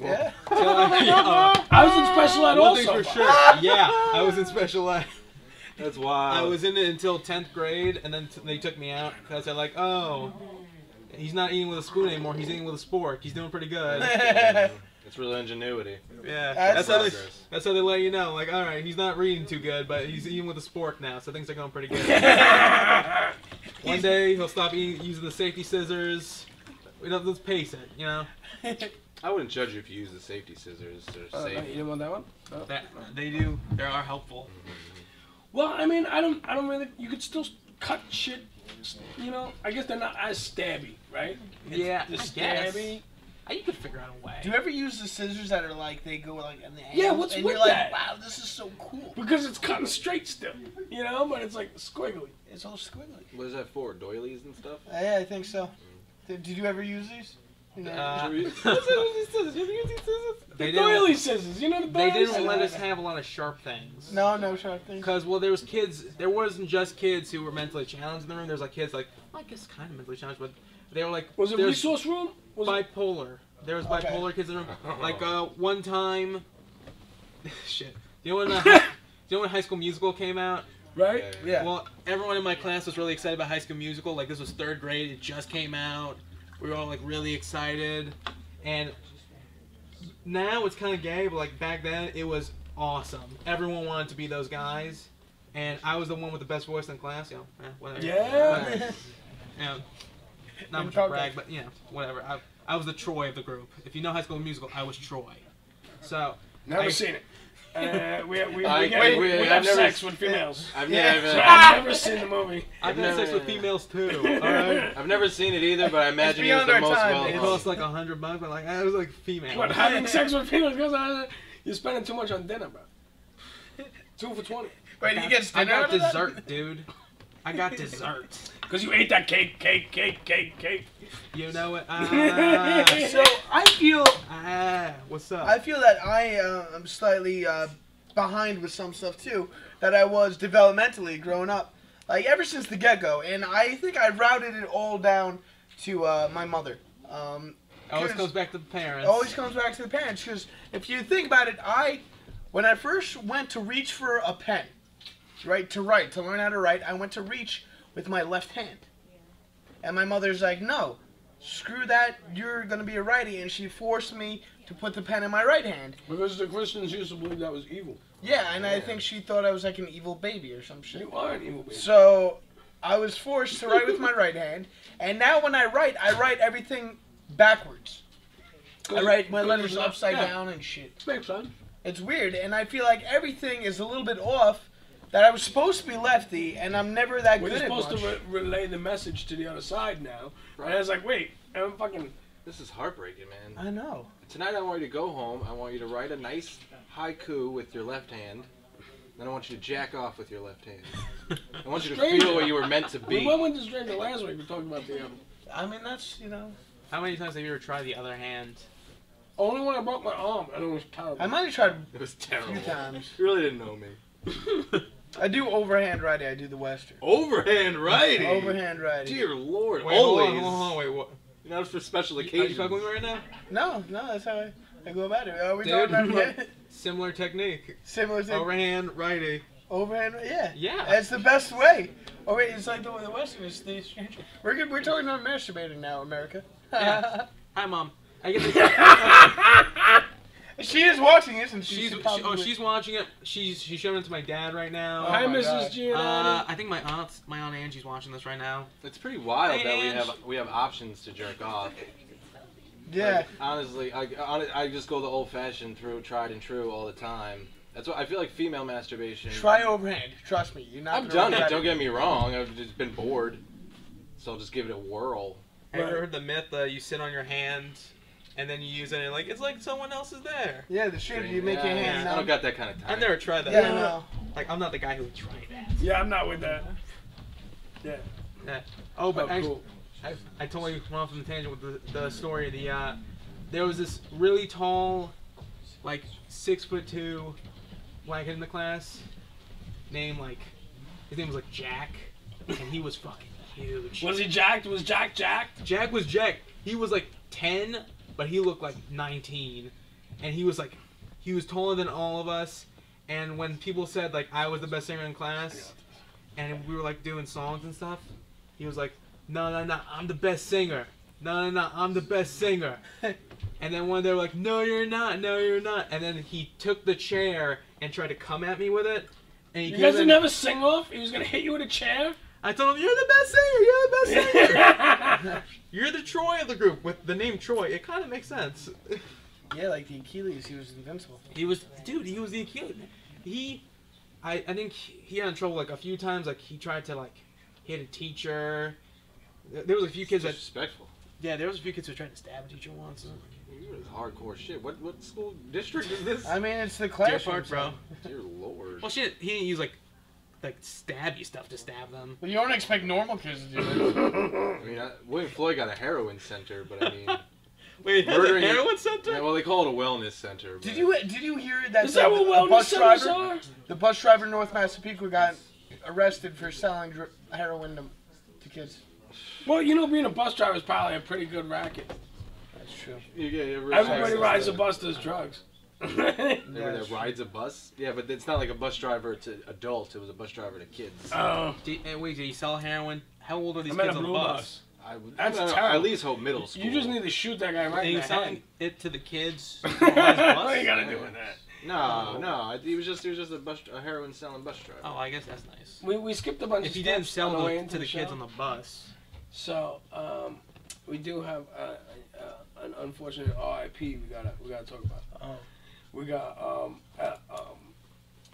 S25: Yeah. (laughs)
S2: I was in special ed
S26: One
S2: also.
S26: thing's for sure. Yeah, I was in special ed. That's wild.
S27: I was in it until 10th grade, and then t- they took me out because they're like, oh, he's not eating with a spoon anymore. He's eating with a spork. He's doing pretty good. (laughs)
S26: It's real ingenuity.
S27: Yeah,
S25: That's
S27: that's, how they, that's how they let you know. Like, all right, he's not reading too good, but he's eating with a spork now, so things are going pretty good. (laughs) One day he'll stop eating, using the safety scissors. We don't let's pace it, you know.
S26: I wouldn't judge you if you use the safety scissors. They're
S2: Uh,
S26: safe.
S2: you didn't want that one? No.
S27: That they do. They are helpful.
S2: Well, I mean, I don't, I don't really. You could still cut shit. You know, I guess they're not as stabby, right? It's
S24: Yeah,
S2: the
S24: I guess.
S2: stabby.
S24: You could figure out a way.
S3: Do you ever use the scissors that are like they go like in the
S2: Yeah,
S3: angles,
S2: what's
S3: and
S2: with
S3: you're like,
S2: that?
S3: wow, this is so cool.
S2: Because it's cutting straight still, you know, but it's like squiggly.
S3: It's all squiggly.
S4: What is that for? Doilies and stuff?
S3: Uh, yeah, I think so. Did, did you ever use these? You know-
S24: Uh, (laughs) (laughs)
S2: The
S24: They
S2: doily
S24: didn't,
S2: scissors, you know the
S24: they didn't let us have a lot of sharp things.
S3: No, no sharp things.
S24: Because well, there was kids. There wasn't just kids who were mentally challenged in the room. There's like kids like I guess kind of mentally challenged, but they were like
S2: Was it
S24: there's
S2: resource room? Was it-
S24: bipolar. There was
S2: Okay.
S24: bipolar kids in the room. (laughs) Like uh, one time, (laughs) shit. You know when uh, (laughs) you know when High School Musical came out?
S2: Right.
S3: Yeah.
S24: Well, everyone in my class was really excited about High School Musical. Like this was third grade. It just came out. We were all like really excited, and now it's kind of gay, but like back then it was awesome. Everyone wanted to be those guys, and I was the one with the best voice in class. You know, eh, whatever.
S2: Yeah.
S24: Whatever. yeah. Not much to brag, but you know, whatever. I, I was the Troy of the group. If you know High School Musical, I was Troy. So
S2: Never
S24: I-
S2: seen it. Uh, we we, (laughs) we,
S4: I-
S2: get-
S4: wait,
S2: we
S4: wait,
S2: have
S4: I've never
S2: sex with females.
S4: I've
S2: yeah.
S4: never- (laughs)
S2: So I've never seen the movie.
S24: I've had sex with females too. (laughs)
S4: All
S24: Alright.
S4: I've never seen it either, but I imagine it was the most
S3: time,
S4: well.
S24: It
S3: man.
S24: cost like a hundred bucks, but like I was like female.
S2: But having sex with females because I, you're spending too much on dinner, bro. Two for twenty.
S3: Wait, you get
S24: I got
S3: out that?
S24: dessert, dude. I got dessert. (laughs)
S2: Because you ate that cake, cake, cake, cake, cake.
S24: You know it. Ah, (laughs)
S3: So I feel
S24: ah, what's up?
S3: I feel that I uh, am slightly uh, behind with some stuff too that I was developmentally growing up, like ever since the get go, and I think I routed it all down to uh, my mother. Um,
S24: Always
S3: 'cause-
S24: comes back to the parents.
S3: always comes back to the parents because if you think about it, I when I first went to reach for a pen, right to write to learn how to write, I went to reach with my left hand, and my mother's like, no, screw that, you're gonna be a righty, and she forced me to put the pen in my right hand.
S2: Because the Christians used to believe that was evil.
S3: Yeah, and I think she thought I was like an evil baby or some shit.
S2: You are an evil baby.
S3: So I was forced to write with my right hand, and now when I write, I write everything backwards. I write my letters upside
S2: Yeah.
S3: down and shit.
S2: Makes sense.
S3: It's weird, and I feel like everything is a little bit off. That I was supposed to be lefty, and I'm never that good.
S2: We're
S3: good at
S2: supposed to re- relay the message to the other side now. And I was like, wait, I'm fucking.
S4: This is heartbreaking, man.
S3: I know.
S4: Tonight I want you to go home. I want you to write a nice haiku with your left hand. Then I want you to jack off with your left hand. I want you to feel what you were meant to be.
S2: We went with the stranger last week. We talked about the. Um,
S3: I mean, that's you know.
S24: How many times have you ever tried the other hand?
S2: only when I broke my arm, and it was terrible.
S3: I might have tried
S4: It was
S3: a few times.
S4: You really didn't know me. (laughs)
S3: I do overhand writing. I do the western.
S4: Overhand writing.
S3: Overhand writing.
S4: Dear Lord,
S24: Wait, hold
S4: always.
S24: on, hold on, hold on, wait, what?
S4: Not for special
S24: Are you
S4: occasions.
S24: fucking right now?
S3: No, no, that's how I, I go about it. Are we
S24: Dude,
S3: talking about (laughs) yeah? (laughs)
S24: Similar technique.
S3: similar thing?
S24: Overhand, righty.
S3: Overhand, yeah.
S24: Yeah.
S3: That's the best way. Oh wait, it's like the the Western is the stranger. We're good, we're talking about masturbating now, America.
S24: Yeah. (laughs) Hi, mom. I get
S3: she is watching this, and
S24: She's
S3: she's
S24: she, oh she's watching it. She's she's showing it to my dad right now.
S3: Oh
S2: Hi, Mrs.
S3: God.
S2: Giannini.
S24: Uh, I think my aunt my aunt Angie's watching this right now.
S4: It's pretty wild
S24: Hey,
S4: that we have we have options to jerk off.
S3: yeah.
S4: Like, honestly, I, I I just go the old-fashioned through tried and true all the time. That's what I feel like female masturbation.
S3: Try overhand. Trust me, you're not.
S4: I've done it. Don't get me wrong. I've just been bored, so I'll just give it a whirl.
S24: Have you ever heard the myth that you sit on your hand and then you use it and like it's like someone else is there?
S3: Yeah, the shooter. you make
S4: yeah,
S3: your
S4: yeah,
S3: hand.
S4: I don't got that kind of time.
S24: I've never tried that.
S3: Yeah, I know.
S24: Like I'm not the guy who would try that.
S2: Yeah, I'm not with that. Yeah.
S24: Yeah. Oh, but
S2: Oh,
S24: actually,
S2: cool.
S24: I, I totally went off on the tangent with the, the story. The uh, there was this really tall, like six foot two, black kid in the class, name like his name was like Jack, and he was fucking huge.
S2: Was he jacked? Was Jack jacked?
S24: Jack was Jack. He was like ten, but he looked like nineteen, and he was like, he was taller than all of us. And when people said like I was the best singer in class, and we were like doing songs and stuff, he was like, no, no, no, I'm the best singer. No, no, no, I'm the best singer. (laughs) and then one they were like, no, you're not. No, you're not. And then he took the chair and tried to come at me with it. And he
S2: You guys didn't have a sing off? He was gonna hit you with a chair?
S24: I told him, "You're the best singer. You're the best singer. (laughs) You're the Troy of the group with the name Troy. It kind of makes sense." (laughs)
S3: Yeah, like the Achilles, he was invincible.
S24: He was, dude. He was the Achilles. He, I, I think he got in trouble like a few times. Like he tried to like hit a teacher. There there was a few kids that.
S4: Disrespectful.
S24: Yeah, there was a few kids who tried to stab a teacher once.
S4: You're hardcore shit. What what school district is this?
S3: I mean, it's the
S24: Deer
S3: classroom.
S24: Park, bro.
S4: Dear lord.
S24: Well, shit, he didn't use like like stabby stuff to stab them.
S3: But you don't expect normal kids to do that. (laughs)
S4: I mean, I, William Floyd got a heroin center, but I mean, (laughs)
S24: Wait, has a
S4: murdering
S24: heroin center?
S4: Yeah, well, they call it a wellness center.
S3: Did you did you hear that?
S2: Is
S3: the,
S2: that what
S3: the
S2: wellness
S3: bus
S2: centers
S3: driver,
S2: are?
S3: the bus driver in North Massapequa got arrested for selling dr- heroin to, to kids.
S2: Well, you know, being a bus driver is probably a pretty good racket.
S3: That's true.
S4: You get- you
S2: Everybody rides
S4: the-
S2: a bus does drugs.
S4: Everyone that rides a bus? Yeah, but it's not like a bus driver to adults. It was a bus driver to kids.
S2: Oh.
S24: Did, and wait, did he sell heroin? How old are these
S2: I'm
S24: kids on the bus?
S2: bus.
S4: I would,
S2: That's
S4: I don't know,
S2: terrible.
S4: At least hope middle school.
S2: You just need to shoot that guy right
S24: And
S2: in
S24: he
S2: the
S24: was selling it to the kids. (laughs)
S2: what are you gonna do with that?
S4: No, no. He was just he was just a bus a heroin selling bus driver.
S24: Oh, I guess that's nice.
S2: We, we skipped a bunch
S24: If
S2: of
S24: he didn't sell
S2: on the
S24: to
S2: into
S24: the kids on the bus.
S2: So um, we do have uh, uh, an unfortunate RIP. We gotta we gotta talk about.
S3: Oh.
S2: We got um, uh, um,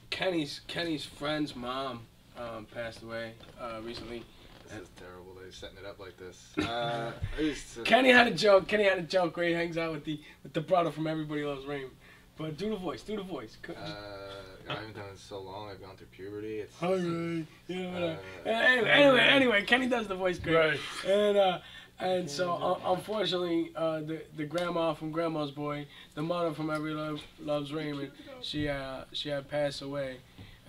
S2: Kenny's Kenny's friend's mom um, passed away uh, recently.
S4: This is terrible. They're setting it up like this. (laughs) Uh, I used to-
S2: Kenny had a joke. Kenny had a joke where he hangs out with the with the brother from Everybody Loves Raymond. But do the voice. Do the voice.
S4: Uh, I haven't done it so long. I've gone through puberty. It's
S2: Hi, Ray. Yeah.
S4: Uh,
S2: anyway, anyway, anyway, Kenny does the voice great. Right. And uh, and so uh, unfortunately, uh, the the grandma from Grandma's Boy, the mother from Every Love Loves Raymond, she uh, she had passed away.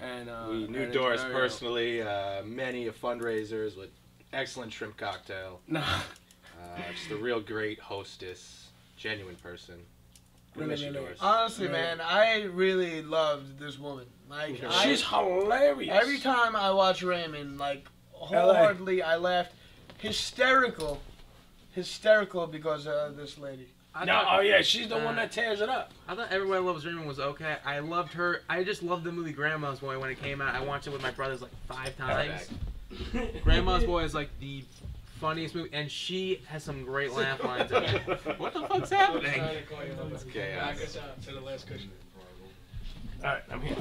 S2: And uh,
S4: we knew
S2: and
S4: Doris personally. Uh, many of fundraisers with excellent shrimp cocktail. (laughs)
S2: Nah.
S4: Uh, just a real great hostess, genuine person. We
S3: Really,
S4: miss you,
S3: really.
S4: Doris.
S3: Honestly, man, I really loved this woman. Like, I-
S2: She's hilarious.
S3: Every time I watch Raymond, like wholeheartedly, I laughed. Hysterical, hysterical because of this lady.
S24: I
S2: No,
S24: thought-
S2: oh yeah, she's the one
S24: Uh,
S2: that tears it up.
S24: I thought Everybody Loves Raymond was okay. I loved her. I just loved the movie Grandma's Boy when it came out. I watched it with my brothers like five times. (laughs) Grandma's Boy is like the funniest movie, and she has some great laugh lines in it. (laughs) What the fuck's happening?
S4: It's chaos.
S2: Back us out to the last cushion. All right, I'm here.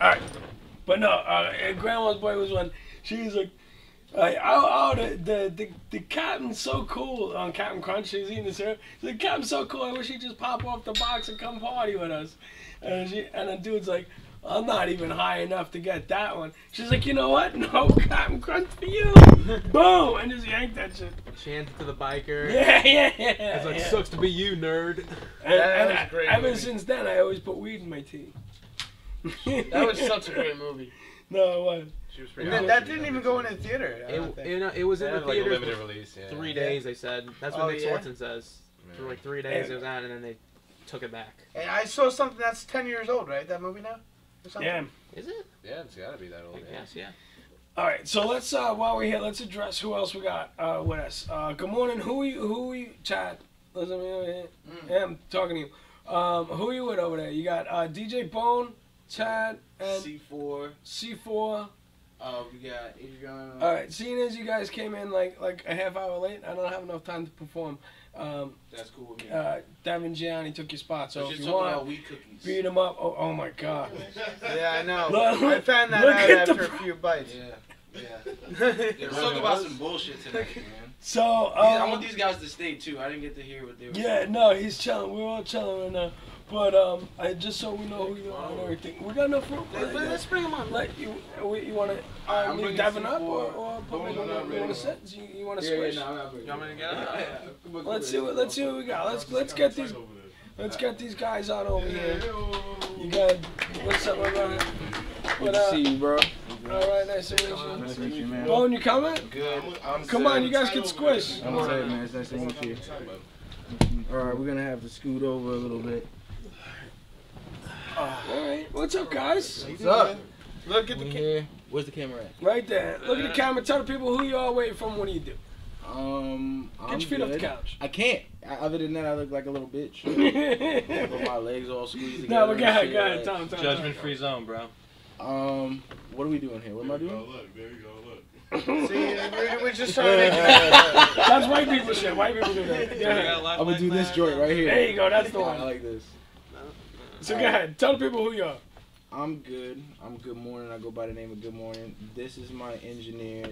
S2: All right, but no, uh, and Grandma's boy was one. She's like, like oh, oh the, the the the captain's so cool on Captain Crunch. He's eating the syrup. She's like, Captain's so cool. I wish he'd just pop off the box and come party with us. And she and the dude's like. I'm not even high enough to get that one. She's like, you know what? (laughs) No Captain Crunch for you. (laughs) Boom! And just yanked that shit.
S24: She hands it to the biker.
S2: Yeah, (laughs) yeah, yeah.
S24: It's like,
S2: yeah.
S24: sucks to be you, nerd.
S2: And, and I- ever since then, I always put weed in my tea.
S3: That was such a great movie.
S2: No, it was.
S4: She was
S3: And then that didn't even go in the theater. I don't
S24: It,
S3: think.
S24: it, it was in the
S4: like, a
S24: theaters
S4: limited
S24: for
S4: release, yeah.
S24: three
S4: Yeah.
S24: days. They said that's what
S3: Oh,
S24: Nick
S3: yeah?
S24: Swardson says. For like three days it was out, and then they took it back.
S3: And I saw something that's ten years old, right? That movie now. Or something?
S2: Yeah.
S24: Is it?
S4: Yeah, it's gotta be that old. Yeah.
S24: Yes, yeah.
S2: All right, so let's uh, while we're here, let's address who else we got uh, with us. Uh, good morning. Who you? Who you? Chad. Listen to me over here. Yeah, I'm talking to you. Um, who you with over there? You got uh, DJ Bone, Chad, and
S28: C4.
S2: C4.
S28: Uh, we got Adriana.
S2: All right, seeing as you guys came in like like a half hour late, I don't have enough time to perform. Um,
S28: That's cool with me.
S2: uh, Devin Giannini took your spot, so if you want,
S28: about wheat cookies.
S2: beat him up. Oh, oh my God. (laughs)
S3: Yeah, I know.
S2: Look-
S3: I found that out after a few bites.
S28: Yeah. Yeah. (laughs) yeah let's talk about some bullshit tonight, (laughs) man.
S2: So
S28: These- I
S2: um,
S28: want these guys to stay too. I didn't get to hear what they were
S2: Yeah,
S28: saying.
S2: no, he's chilling. We're all chilling right now. But um, I just so we know who you are and everything. We got enough room.
S3: Let's- let's bring him on.
S2: Like you, we- you want to
S28: I'm
S2: uh, leave
S28: bringing
S2: Devin up or, or put me on the- you want to
S28: no.
S2: sit? You, you want to
S28: Yeah, yeah,
S2: switch?
S28: no, I'm not bringing
S24: You want me to get
S28: Yeah,
S24: up?
S28: yeah. (laughs) Come
S2: Let's see what let's see what we got. Let's let's get these let's get these guys out over here. You got what's up, my brother?
S28: Good to see you, bro.
S2: All right, nice to meet you.
S28: Nice to meet you, man.
S2: Bone, you coming?
S28: Good. I'm
S2: Come on, you guys can squish.
S28: I'm tight, man. It's nice to meet you. All right, we're gonna have to scoot over a little bit.
S2: All right, what's up, guys?
S28: What's up?
S3: Look at
S28: We here. Where's the camera at?
S2: Right there. Look at the camera. Tell the people who you are. Waiting from. What do you do?
S28: Um,
S2: Get
S28: I'm
S2: your feet off the couch.
S28: I can't. I, other than that, I look like a little bitch. (laughs) With my legs all squeezed together.
S2: No, we
S28: got
S2: go ahead,
S28: shit,
S2: go ahead.
S28: like-
S2: Tell him, tell him.
S24: Judgment free zone, bro.
S28: Um, what are we doing here? What am I doing?
S26: look, there you go, look. (laughs)
S3: See, we're, we're just trying to (laughs) make
S2: That's white people shit. White people do that. Go ahead.
S28: I'm gonna do this joint right here.
S2: There you go. That's the one.
S28: I like this.
S2: So go ahead. Tell the people who you are.
S28: I'm good. I'm Good Morning. I go by the name of Good Morning. This is my engineer,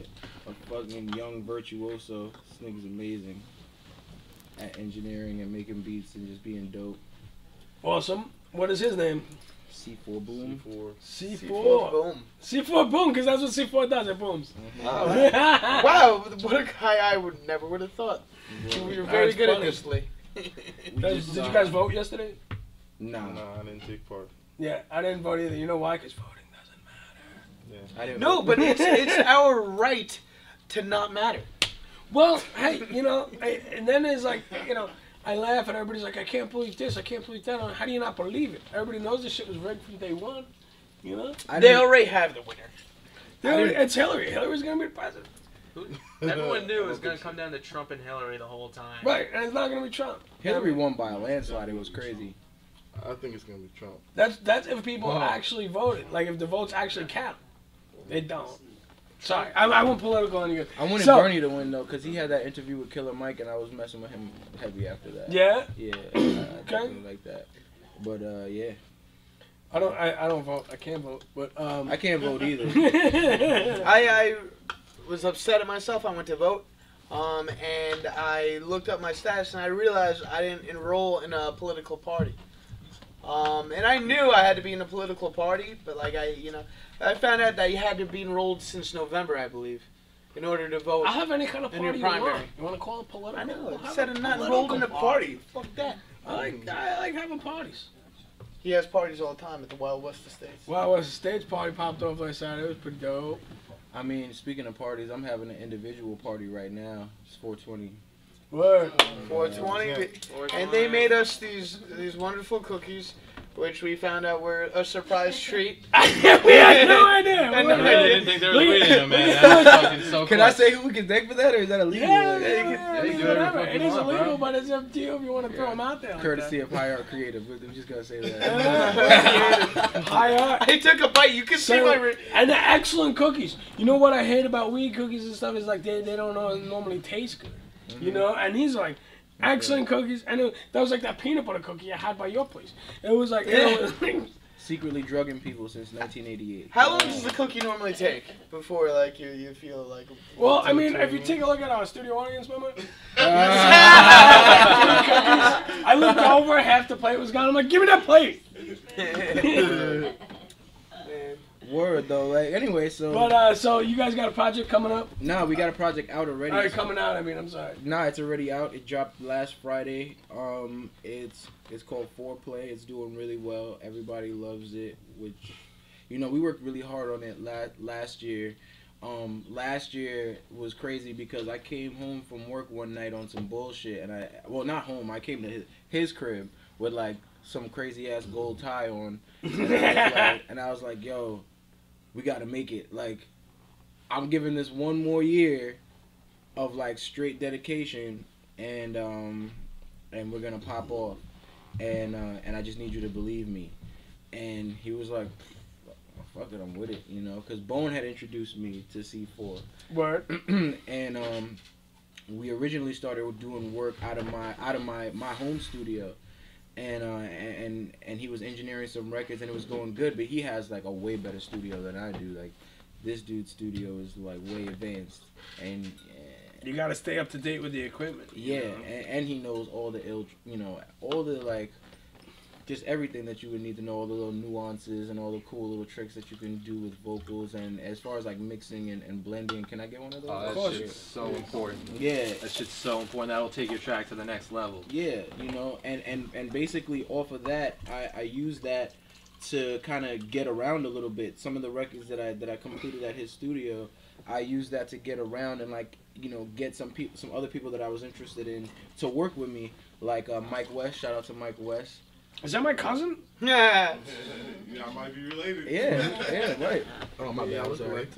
S28: a fucking young virtuoso. This nigga's amazing at engineering and making beats and just being dope.
S2: Awesome. What is his name?
S28: C4 Boom.
S2: C4.
S3: C4 Boom.
S2: C4 Boom, because that's what C4 does. It booms.
S3: Wow. (laughs) wow, what a guy I would never would have thought. We were very good
S2: funny.
S3: at this, Lee.
S2: Did, did you guys vote yesterday?
S28: No.
S26: No, I didn't take part.
S2: Yeah, I didn't vote either. You know why? Because voting doesn't matter.
S26: Yeah.
S28: I didn't
S3: No,
S28: vote.
S3: but it's it's (laughs) our right to not matter.
S2: Well, hey, you know, I, and then it's like, you know, I laugh and everybody's like, I can't believe this, I can't believe that. How do you not believe it? Everybody knows this shit was rigged from day one. You know?
S28: I
S3: They already have the winner.
S2: Already- it's Hillary. Hillary's gonna be the president.
S4: Everyone knew it was gonna (laughs) come down to Trump and Hillary the whole time.
S2: Right, and it's not gonna be Trump.
S28: Hillary won by a landslide. It was crazy.
S26: I think it's gonna be Trump.
S2: That's that's if people
S26: Wow.
S2: actually voted. Like if the votes actually count. They don't. Sorry, I, I went political on you.
S28: I wanted
S2: So-
S28: Bernie to win though, cause he had that interview with Killer Mike, and I was messing with him heavy after that.
S2: Yeah?
S28: Yeah. (clears throat) I definitely like that. But uh, yeah.
S2: I don't. I, I don't vote. I can't vote. But um.
S28: I can't vote either. (laughs)
S3: I, I was upset at myself. I went to vote, um, and I looked up my status and I realized I didn't enroll in a political party. Um, and I knew I had to be in a political party, but like I, you know, I found out that you had to be enrolled since November, I believe, in order to vote.
S2: I'll have any kind of
S3: in
S2: party
S3: your
S2: you want. You want to call it political?
S3: I know.
S2: We'll have
S3: Instead
S2: a
S3: of not enrolled in a party, fuck that.
S2: I like I like having parties.
S3: He has parties all the time at the Wild West Estates.
S2: Well, was a stage party popped off last Saturday. It was pretty dope.
S28: I mean, speaking of parties, I'm having an individual party right now. It's 420.
S2: Word.
S3: 420, and they made us these these wonderful cookies, which we found out were a surprise treat. (laughs)
S2: we had no idea. (laughs)
S3: And
S2: We
S3: no
S2: had-
S4: didn't think they were
S2: Look
S4: weed
S2: at-
S4: them, man.
S2: look
S4: That's
S2: at- (laughs)
S4: fucking so
S28: Can I say who we can thank for that, or is that illegal?
S2: Yeah,
S28: Like,
S2: yeah,
S28: you
S2: yeah,
S28: can-
S2: I
S28: you
S2: mean,
S28: can do whatever
S2: whatever. It
S28: fuck
S2: is
S28: you want,
S2: illegal, but it's up to you if you want to throw them out there. like
S28: Courtesy
S2: that.
S28: of High Art Creative. I'm just gonna say that.
S2: High art.
S3: I took a bite. You can see my. Re-
S2: and the excellent cookies. You know what I hate about weed cookies and stuff is like they, they don't know, normally taste good. You know, and he's like excellent cookies. And it, that was like that peanut butter cookie I had by your place. It was like, it was like (laughs)
S28: Secretly drugging people since 1988.
S3: How long does the cookie normally take before like you you feel like?
S2: Well, I mean, if you take a look at our studio audience, remember? (laughs) (laughs) I looked over, half the plate was gone. I'm like, give me that plate.
S28: Word though, like anyway, so
S2: But uh, so you guys got a project coming up?
S28: nah, we got a project out already.
S2: All right, coming out. I mean, I'm sorry.
S28: Nah, it's already out. It dropped last Friday. Um, it's it's called Foreplay. It's doing really well. Everybody loves it. Which, you know, we worked really hard on it last last year. Um, last year was crazy because I came home from work one night on some bullshit, and I well not home. I came to his, his crib with like some crazy ass gold tie on, and I, was like, (laughs) and I was like, "Yo, we got to make it." Like, I'm giving this one more year of like straight dedication and um and we're gonna pop off and uh and I just need you to believe me and he was like fuck it I'm with it you know because Bone had introduced me to C4
S2: Word. (clears throat)
S28: and um we originally started doing work out of my out of my my home studio and uh and and he was engineering some records and it was going good but he has like a way better studio than I do like this dude's studio is like way advanced and
S2: You got to stay up to date with the equipment.
S28: yeah, and, and he knows all the ill, you know, all the like, just everything that you would need to know, all the little nuances and all the cool little tricks that you can do with vocals. And as far as like mixing and, and blending, can I get one of those?
S4: Oh, that shit's so important.
S28: Yeah.
S4: That shit's so important. That'll take your track to the next level.
S28: Yeah, you know, and and and basically off of that, I I use that to kind of get around a little bit. Some of the records that I that I completed at his studio, I used that to get around and like you know get some people, some other people that I was interested in to work with me, like uh, Mike West. Shout out to Mike West.
S2: Is that my cousin?
S3: Yeah.
S26: Y'all might be related.
S28: Yeah, yeah, right. (laughs) Oh my
S26: Yeah,
S28: bad,
S26: I was
S28: sorry.
S26: right.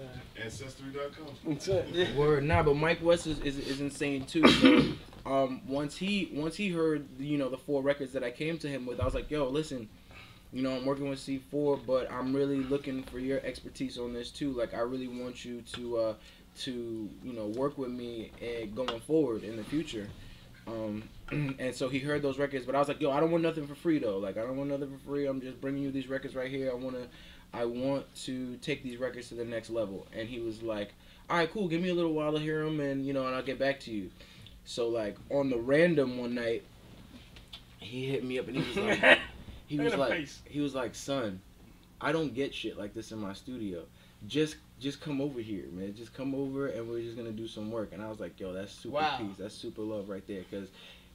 S26: Ancestry.com.
S2: That's it.
S28: Word, nah, but Mike West is, is, is insane too. So, um, once he once he heard you know the four records that I came to him with, I was like, yo, listen, you know I'm working with C4, but I'm really looking for your expertise on this too. Like I really want you to uh, to you know work with me uh, going forward in the future. Um, (clears throat) and so he heard those records, but I was like, yo, I don't want nothing for free though. Like I don't want nothing for free. I'm just bringing you these records right here. I wanna, I want to take these records to the next level. And he was like, all right, cool. Give me a little while to hear them, and you know, and I'll get back to you. So like on the random one night, he hit me up and he was like, (laughs) he was like,
S2: face.
S28: he was like, son, I don't get shit like this in my studio. Just just come over here, man. Just come over and we're just gonna do some work. And I was like, yo, that's super
S25: Wow.
S28: peace. That's super love right there. Cause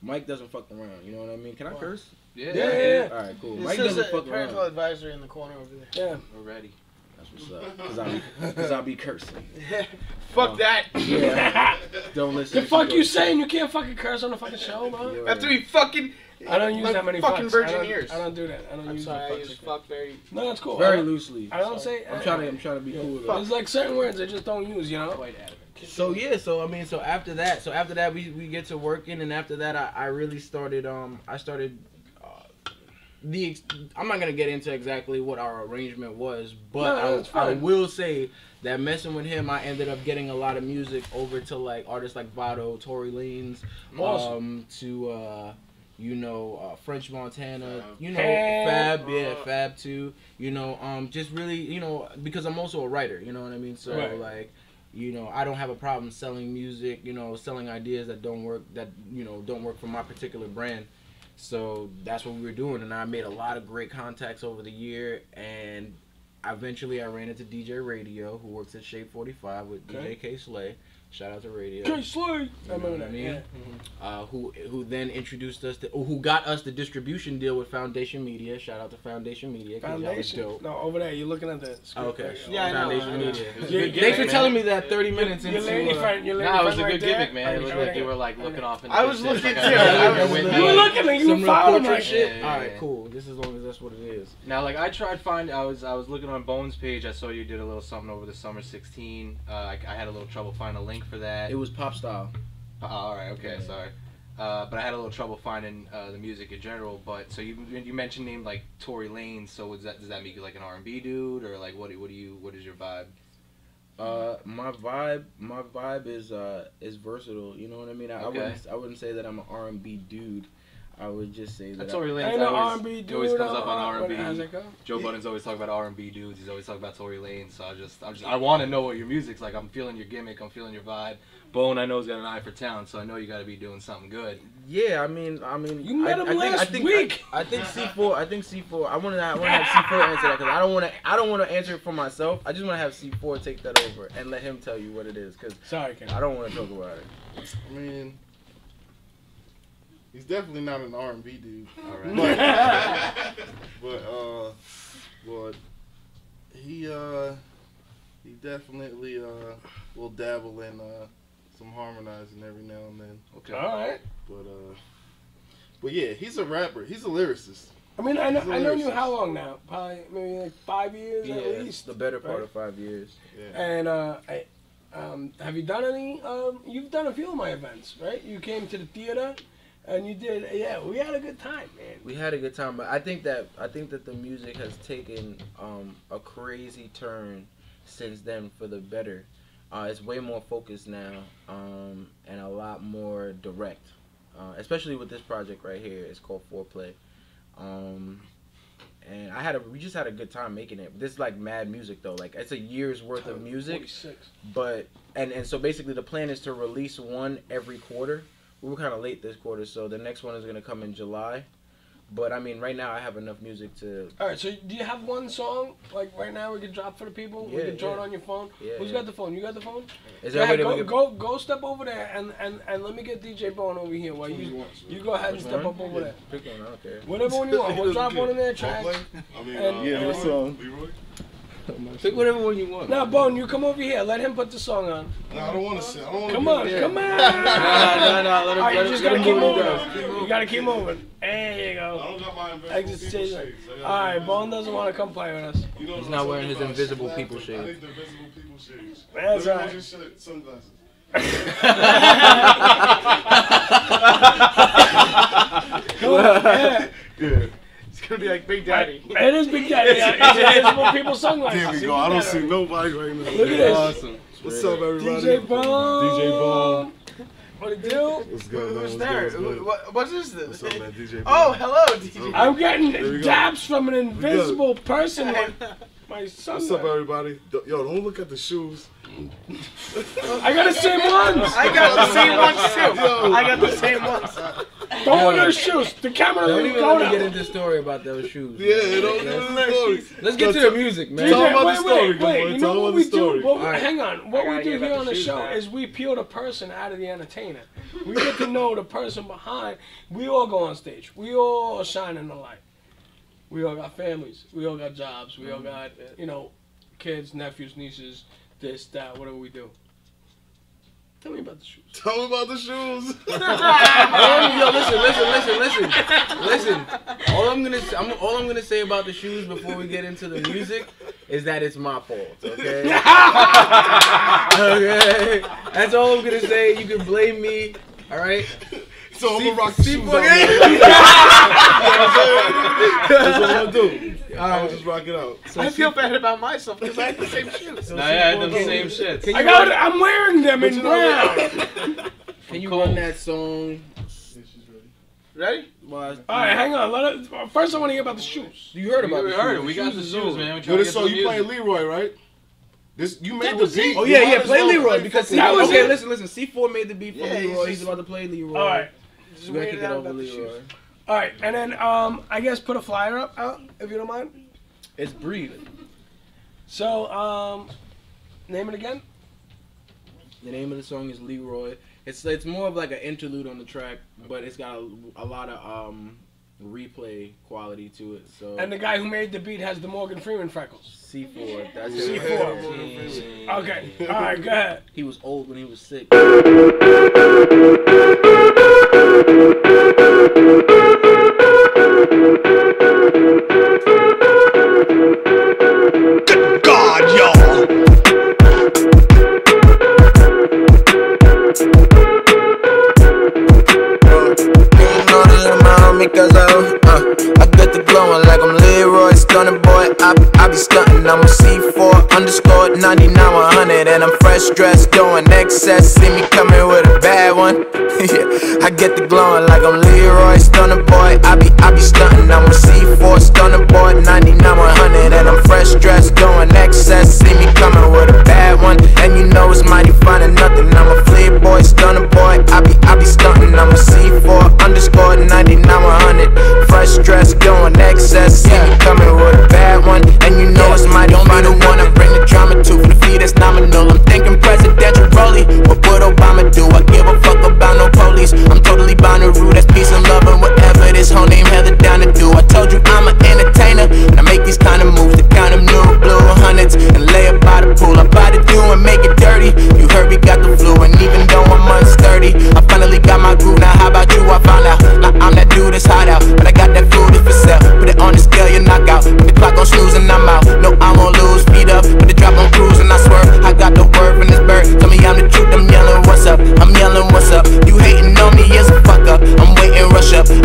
S28: Mike doesn't fuck around. You know what I mean? Can I
S25: Wow.
S28: curse?
S29: Yeah.
S25: Yeah, yeah, yeah.
S28: All right, cool.
S25: This
S28: Mike
S25: is
S28: doesn't
S25: a
S28: fuck
S25: parental
S28: around.
S25: advisory in the corner over there.
S2: Yeah.
S29: We're ready.
S28: That's what's up. Cause I'll be, cause I'll be cursing. (laughs)
S25: Fuck
S28: Uh,
S25: that.
S28: Yeah. (laughs) don't listen.
S2: The
S28: to
S2: fuck you
S28: goes-
S2: saying you can't fucking curse on the fucking show, man?
S28: Yo.
S25: After he fucking.
S2: I don't use
S25: like
S2: that many
S25: fucking
S2: fucks.
S25: virgin
S2: I don't,
S25: ears.
S2: I don't do that. I don't
S25: I'm
S2: use
S25: sorry, I use fuck very.
S2: No, that's cool.
S28: Very
S2: don't-
S28: loosely.
S2: I don't say.
S28: I'm trying to. I'm trying to be cool. With it.
S2: There's like certain words I just don't use, you know.
S29: Quite adamant.
S28: So yeah, so I mean, so after that, so after that, we, we get to working, and after that, I, I really started. Um, I started. Uh, the ex- I'm not gonna get into exactly what our arrangement was, but
S2: No,
S28: I, I will say that messing with him, I ended up getting a lot of music over to like artists like Vado, Tory Lanez,
S2: Awesome.
S28: um, to uh, you know uh, French Montana, you know
S2: Fab.
S28: Fab, yeah, Fab too, you know, um, just really, you know, because I'm also a writer, you know what I mean, so
S2: Right.
S28: like you know i don't have a problem selling music you know selling ideas that don't work that you know don't work for my particular brand so that's what we were doing and i made a lot of great contacts over the year and eventually i ran into dj radio who works at Shade 45 with
S2: Okay.
S28: dj Kay Slay shout out to radio
S2: Kay Slay. I
S28: you know what I mean?
S2: Yeah.
S28: uh, who who then introduced us to who got us the distribution deal with Foundation Media. Shout out to Foundation Media. 'cause
S2: Foundation.
S28: dope.
S2: No, over there. You're looking at the script.
S28: Oh, okay.
S2: right.
S25: Yeah,
S28: Foundation
S25: I know.
S28: Media.
S29: It was a
S2: Your-
S28: Thanks for
S29: gimmick,
S28: telling me that 30 minutes
S2: Your
S28: into.
S2: lady
S28: uh,
S2: friend. Your lady
S29: Nah, it was
S2: friend
S29: a
S2: right
S29: good
S2: there.
S29: gimmick, man. It
S2: Okay,
S29: was
S2: okay.
S29: like you were like looking off. into
S25: I was looking too.
S29: I
S25: I
S29: got
S25: was
S29: your window.
S2: You were looking and you
S28: some
S2: were following my
S28: shit.
S29: Yeah, yeah,
S28: All right, cool. Just as long as that's what it is.
S29: Now, like I tried find, I was I was looking on Bones page. I saw you did a little something over the summer 16. Uh, I, I had a little trouble finding a link for that.
S28: It was pop style.
S29: Oh, all right, okay,
S28: Yeah.
S29: sorry. Uh, but I had a little trouble finding uh, the music in general. But so you you mentioned name like Tory Lane. So that does that make you like an R and B dude or like what do what do you what is your vibe?
S28: Uh, my vibe, my vibe is uh is versatile. You know what I mean? I, I
S29: Okay.
S28: wouldn't, I wouldn't say that I'm an R&B dude. I would just say that.
S29: That's
S28: I-
S29: Tory Lanez.
S2: Ain't
S29: always,
S2: R&B
S29: he always comes up on R and
S2: how's
S29: B.
S2: it go?
S29: Joe Budden's always talking about R and B dudes. He's always talking about Tory Lanez. So I just I just I want to know what your music's like. I'm feeling your gimmick. I'm feeling your vibe. Bone I know he's got an eye for talent, so I know you got to be doing something good.
S28: Yeah, I mean, I mean,
S2: You met
S28: I,
S2: him
S28: I think, I
S2: last
S28: think,
S2: week.
S28: I, I think C4. I think C4. I want to. I want to have C4 answer that because I don't want to. I don't want to answer it for myself. I just want to have C4 take that over and let him tell you what it is because
S2: Sorry, Ken.
S28: I don't want to talk about it.
S26: I mean, he's definitely not an R and B dude.
S29: All (laughs) right.
S26: But, but uh, but he uh, he definitely uh will dabble in uh some harmonizing every now and then.
S29: Okay.
S2: All right.
S26: But uh, but yeah, he's a rapper. He's a lyricist.
S2: I mean, I know
S26: He's a
S2: I know you how long now? Probably maybe like five years
S28: Yeah,
S2: at least.
S28: the better part
S2: right?
S28: of five years.
S26: Yeah.
S2: And uh, I, um, have you done any? Um, you've done a few of my events, right? You came to the theater, and you did. Yeah, we had a good time, man.
S28: We had a good time, but I think that I think that the music has taken um, a crazy turn since then for the better. Uh, it's way more focused now um, and a lot more direct, uh, especially with this project right here. It's called Foreplay, um, and I had a we just had a good time making it. This is like mad music though, like it's a year's worth of music.
S2: 46.
S28: But and and so basically the plan is to release one every quarter. We were kind of late this quarter, so the next one is gonna come in July. But I mean, right now I have enough music to.
S2: All right, so do you have one song like right now we could drop for the people? Yeah, we
S28: Yeah,
S2: could draw it on your phone.
S28: Yeah,
S2: Who's
S28: yeah.
S2: got the phone? You got the phone?
S28: Is
S2: Yeah,
S28: there a
S2: go,
S28: could-
S2: go go step over there and, and, and let me get DJ Bone over here while you you go ahead and
S28: Which
S2: step
S28: one?
S2: up over there.
S28: Pick one, I don't care.
S2: Whatever one you want. (laughs) We'll drop one in there, track.
S26: I mean,
S2: And-
S26: uh,
S28: Yeah, what
S2: and-
S28: song? Pick whatever one you want.
S2: Now, Bone, you come over here. Let him put the song on.
S26: No, I don't want to sit. I don't want to.
S2: Come on, come on.
S28: No, no, no, let him-
S2: All right, you just gotta keep
S28: do
S2: moving. You gotta keep moving. There you go.
S26: I don't got my invisible people shades. I gotta
S2: All
S26: do
S2: right,
S26: this.
S2: Bone doesn't want to come play with us.
S26: You know
S28: He's not wearing his invisible
S26: Shit,
S28: people
S26: I
S28: shades.
S26: need the invisible people shades.
S2: That's right.
S26: watch your shit, Sunglasses. (laughs)
S2: Yeah. (laughs)
S26: Yeah.
S25: It's (laughs) gonna be like Big Daddy.
S2: It is Big Daddy. (laughs) It's invisible people sunglasses.
S26: There we go. I don't see nobody right now.
S2: Look at this.
S26: Awesome. What's up, everybody?
S2: DJ Bone.
S26: DJ Bone.
S2: What it do?
S26: What's good, man?
S25: Who's
S26: What's
S25: there?
S26: What's good?
S25: What, what is this?
S26: What's up, man? DJ (laughs)
S25: Oh, hello, DJ.
S2: I'm getting
S26: There we go.
S2: dabs from an invisible person. with My son.
S26: What's up, everybody? Yo, don't look at the shoes.
S2: I got the same ones.
S25: I got the same ones too. I got the same ones.
S2: Don't look at those shoes. The camera
S28: Don't
S2: doesn't
S28: even
S2: go
S28: let me get into the story about those shoes.
S26: Yeah, don't
S28: Let's-
S26: get into the story.
S28: Let's get to the music, man.
S26: Tell
S2: DJ,
S26: about the story,
S2: wait,
S26: good
S2: wait.
S26: boy.
S2: You
S26: Tell
S2: know what we
S26: story.
S2: do? What we- Hang on. What we do here on
S28: the
S2: the show is we peel the person out of the entertainer. We get to know the person behind. We all go on stage. We all shine in the light. We all got families. We all got jobs. We all
S28: Mm-hmm.
S2: got you know, kids, nephews, nieces, this, that, whatever we do. Tell me about the shoes. (laughs)
S26: Tell me about the shoes. (laughs)
S28: Um, yo, listen, listen, listen, listen, listen. All I'm gonna, I'm, all I'm gonna say about the shoes before we get into the music is that it's my fault. Okay. (laughs) okay. That's all I'm gonna say. You can blame me. All right.
S26: So I'm gonna rock the
S28: see-
S26: shoes
S28: fuck
S26: out,
S28: it.
S26: man. That's what I'm gonna do. I'll just rock it out.
S25: I feel bad about myself because I had the same shoes.
S29: Nah, yeah, I had them same shit.
S28: Can
S2: I
S28: you
S2: got.
S28: run-
S2: I'm wearing them in
S28: you know
S2: brown. (laughs)
S28: Can you run that song?
S25: Ready?
S28: Well,
S2: All right, hang on. Let it, first, I want to hear about the shoes.
S28: You heard about
S29: We
S28: the
S29: heard
S28: shoes.
S29: it. We got the shoes, man. We
S26: Yo, this
S29: get
S26: so you playing. Leroy, right? This you made
S2: That
S26: the
S2: was
S26: beat.
S28: Oh yeah, yeah. Play Leroy
S26: play
S28: because
S26: fucking
S2: That was
S28: okay, listen, listen. C4 made the beat for
S25: Yeah, he's
S28: Leroy. He's
S25: just-
S28: about to play Leroy.
S2: All right.
S25: Just
S28: We gotta kick
S25: it
S28: it
S25: out
S28: over
S25: about the shoes.
S2: All right, and then um, I guess put a flyer up out if you don't mind.
S28: It's breathing.
S2: So um, name it again.
S28: The name of the song is Leroy. It's it's more of like an interlude on the track, but it's got a, a lot of um replay quality to it. So
S2: And the guy who made the beat has the Morgan Freeman freckles.
S28: C4. That's
S2: C4. Okay. All right. Go ahead.
S28: He was old when he was sick. (laughs)
S30: Because I, uh, I got the like I'm boy. I, I be I'm a C4 underscore 99 100, and I'm fresh dressed, doing excess. See me coming with a bad one. (laughs) yeah, I get the glowing like I'm Leroy, stunning boy. I be, I be stunting, I'm a C4 stunning boy, 99 100, and I'm fresh dressed, doing excess. See me coming with a bad one, and you know it's mighty fine and nothing. I'm a flea boy, stunning boy. I be, I be stunting, I'm a C4 underscore 99 100. Fresh dress, going excess. See me coming with a bad one, and you know it's mighty fine and one. I bring the drama to for the fee that's nominal. I'm thinking presidential rollie. What would Obama do? I give a fuck about no police. I'm totally Bonnaroo, that's peace and love and whatever this whole name held down to do. I told you I'm an entertainer, and I make these kind of moves to count them new blue hundreds and lay up by the pool. I buy the do and make it dirty. You heard we got the flu, and even though I'm unsturdy, I finally got my groove. Now how about you? I found out. Now I'm that dude that's hot out, but I got that food for sale. Put it on the scale, you knock out. Put the clock on snooze and I'm out. No, I won't lose.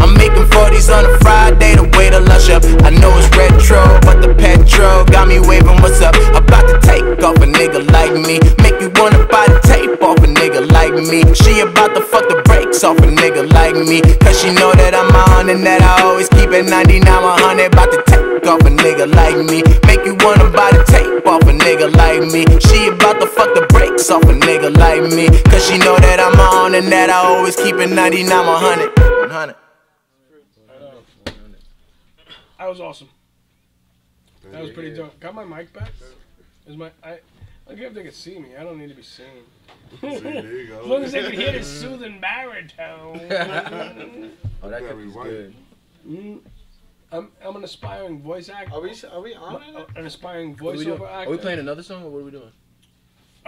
S30: I'm making 40s on a Friday the way to lush up. I know it's retro, but the petrol got me waving what's up. About to take off a nigga like me. Make you wanna buy the tape off a nigga like me. She about to fuck the brakes off a nigga like me. Cause she know that I'm on and that I always keep it 99 100. About to take off a nigga like me. Make you wanna buy the tape off a nigga like me. She about to fuck the brakes off a nigga like me. Cause she know that I'm on and that I always keep it 99 100. 100.
S2: That was awesome. That was pretty dope. Got my mic back? Is my I? I give if they could see me. I don't need to be seen.
S26: See, there you go.
S2: As long as they can hear the soothing baritone. (laughs)
S28: Oh, that could be good.
S2: Mm. I'm I'm an aspiring voice actor.
S25: Are we are we on it?
S2: An aspiring
S28: What are we, doing?
S2: voiceover actor.
S28: are we playing another song or what are we doing?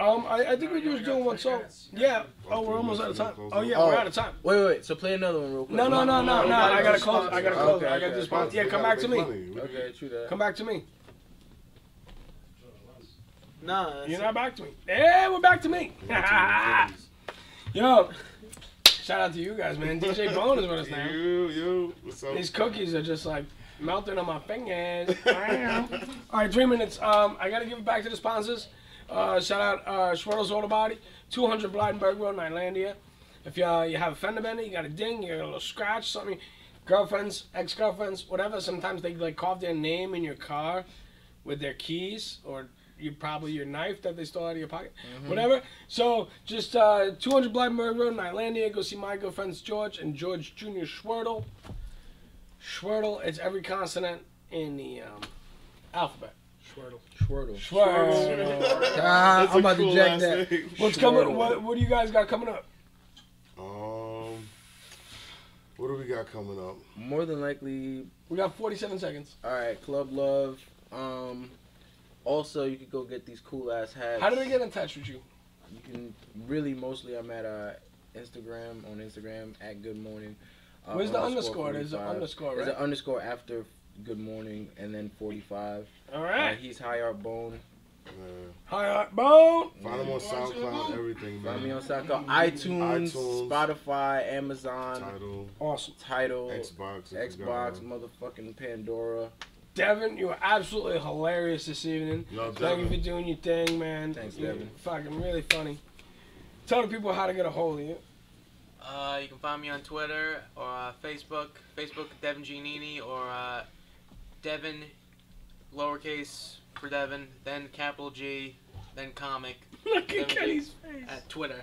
S2: Um, I, I think we're just doing one song. Yeah. Oh, we're almost out of time. Oh yeah, we're out of time.
S28: Wait, wait, wait. So play another one real quick.
S2: No, no, no, no, no. I gotta close. I gotta close.
S28: Okay,
S2: I gotta
S28: okay,
S2: Yeah, come back to me.
S28: Okay, true that.
S2: Come back to me.
S25: Nah,
S2: You're not back to me. Yeah, we're back to me. (laughs) Yo, shout out to you guys, man. DJ (laughs) Bone is with us now.
S26: You, you. What's up?
S2: These cookies are just like melting on my fingers. (laughs) All right, three minutes. Um, I gotta give it back to the sponsors. Uh, shout out uh, Schwertles Auto Body, 200 Blydenburgh Road, Nylandia. If you, uh, you have a fender bender, you got a ding, you got a little scratch, something. Girlfriends, ex girlfriends, whatever. Sometimes they like carve their name in your car with their keys or you probably your knife that they stole out of your pocket,
S28: Mhm.
S2: whatever. So just uh, 200 Blydenburgh Road in Islandia. Go see my good friends George and George Jr. Schwertle. Schwertle. It's every consonant in the um, alphabet. Schwertle.
S28: Schwertle.
S2: Schwertle.
S28: Ah, I'm about to jack that.
S2: What's coming? What, what do you guys got coming up?
S26: Um, what do we got coming up?
S28: More than likely,
S2: we got 47 seconds.
S28: All right, Club Love. Um, also, you could go get these cool ass hats.
S2: How do they get in touch with you?
S28: You can really mostly. I'm at uh, Instagram on Instagram at Good Morning. Uh,
S2: Where's the underscore? There's an
S28: 45.
S2: underscore,
S28: There's an underscore after Good Morning and then 45.
S2: All right.
S28: Uh, he's High Art Bone.
S2: High Art Bone.
S26: Find him on SoundCloud, everything, man.
S28: Find me on SoundCloud, iTunes,
S26: iTunes,
S28: Spotify, Amazon,
S26: Tidal,
S2: awesome,
S28: Title,
S26: Xbox, if you got
S28: Xbox, motherfucking Pandora.
S2: Devin, you were absolutely hilarious this evening.
S26: Yo,
S2: Thank you for doing your thing, man.
S28: Thanks,
S2: You're
S28: Devin.
S2: Fucking really funny. Tell the people how to get a hold of you.
S24: Uh, you can find me on Twitter or uh, Facebook. Facebook Devin Giannini or uh, Devin, lowercase for Devin, then capital G, then comic. (laughs)
S2: Look at
S24: Devin G
S2: Kenny's face.
S24: At Twitter.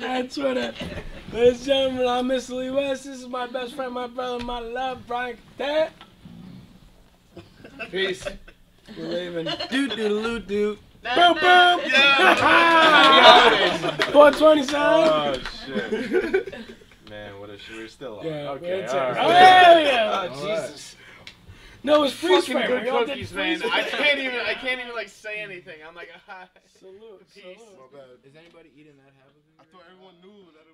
S2: At Twitter. Ladies and gentlemen, I'm Mr. Leigh West. This is my best friend, my brother, my love, Brian Dad. Peace. We're leaving.
S28: Doo doo doo doo.
S2: Boom, boom.
S4: Yeah. (laughs)
S2: 420 son.
S4: Oh shit. Man, what a shit. We're still on.
S2: Yeah,
S4: okay.
S2: it's
S4: right.
S2: Oh, yeah, yeah.
S4: Oh,
S2: All right.
S4: Jesus.
S2: No, it's freeze
S3: Fucking
S2: frame.
S3: good
S2: We all did
S3: cookies, man. I can't even. I can't even like say anything. I'm like, ah, (laughs)
S2: salute,
S3: peace.
S26: My bad.
S28: Is anybody eating that half of it?
S26: I thought everyone knew that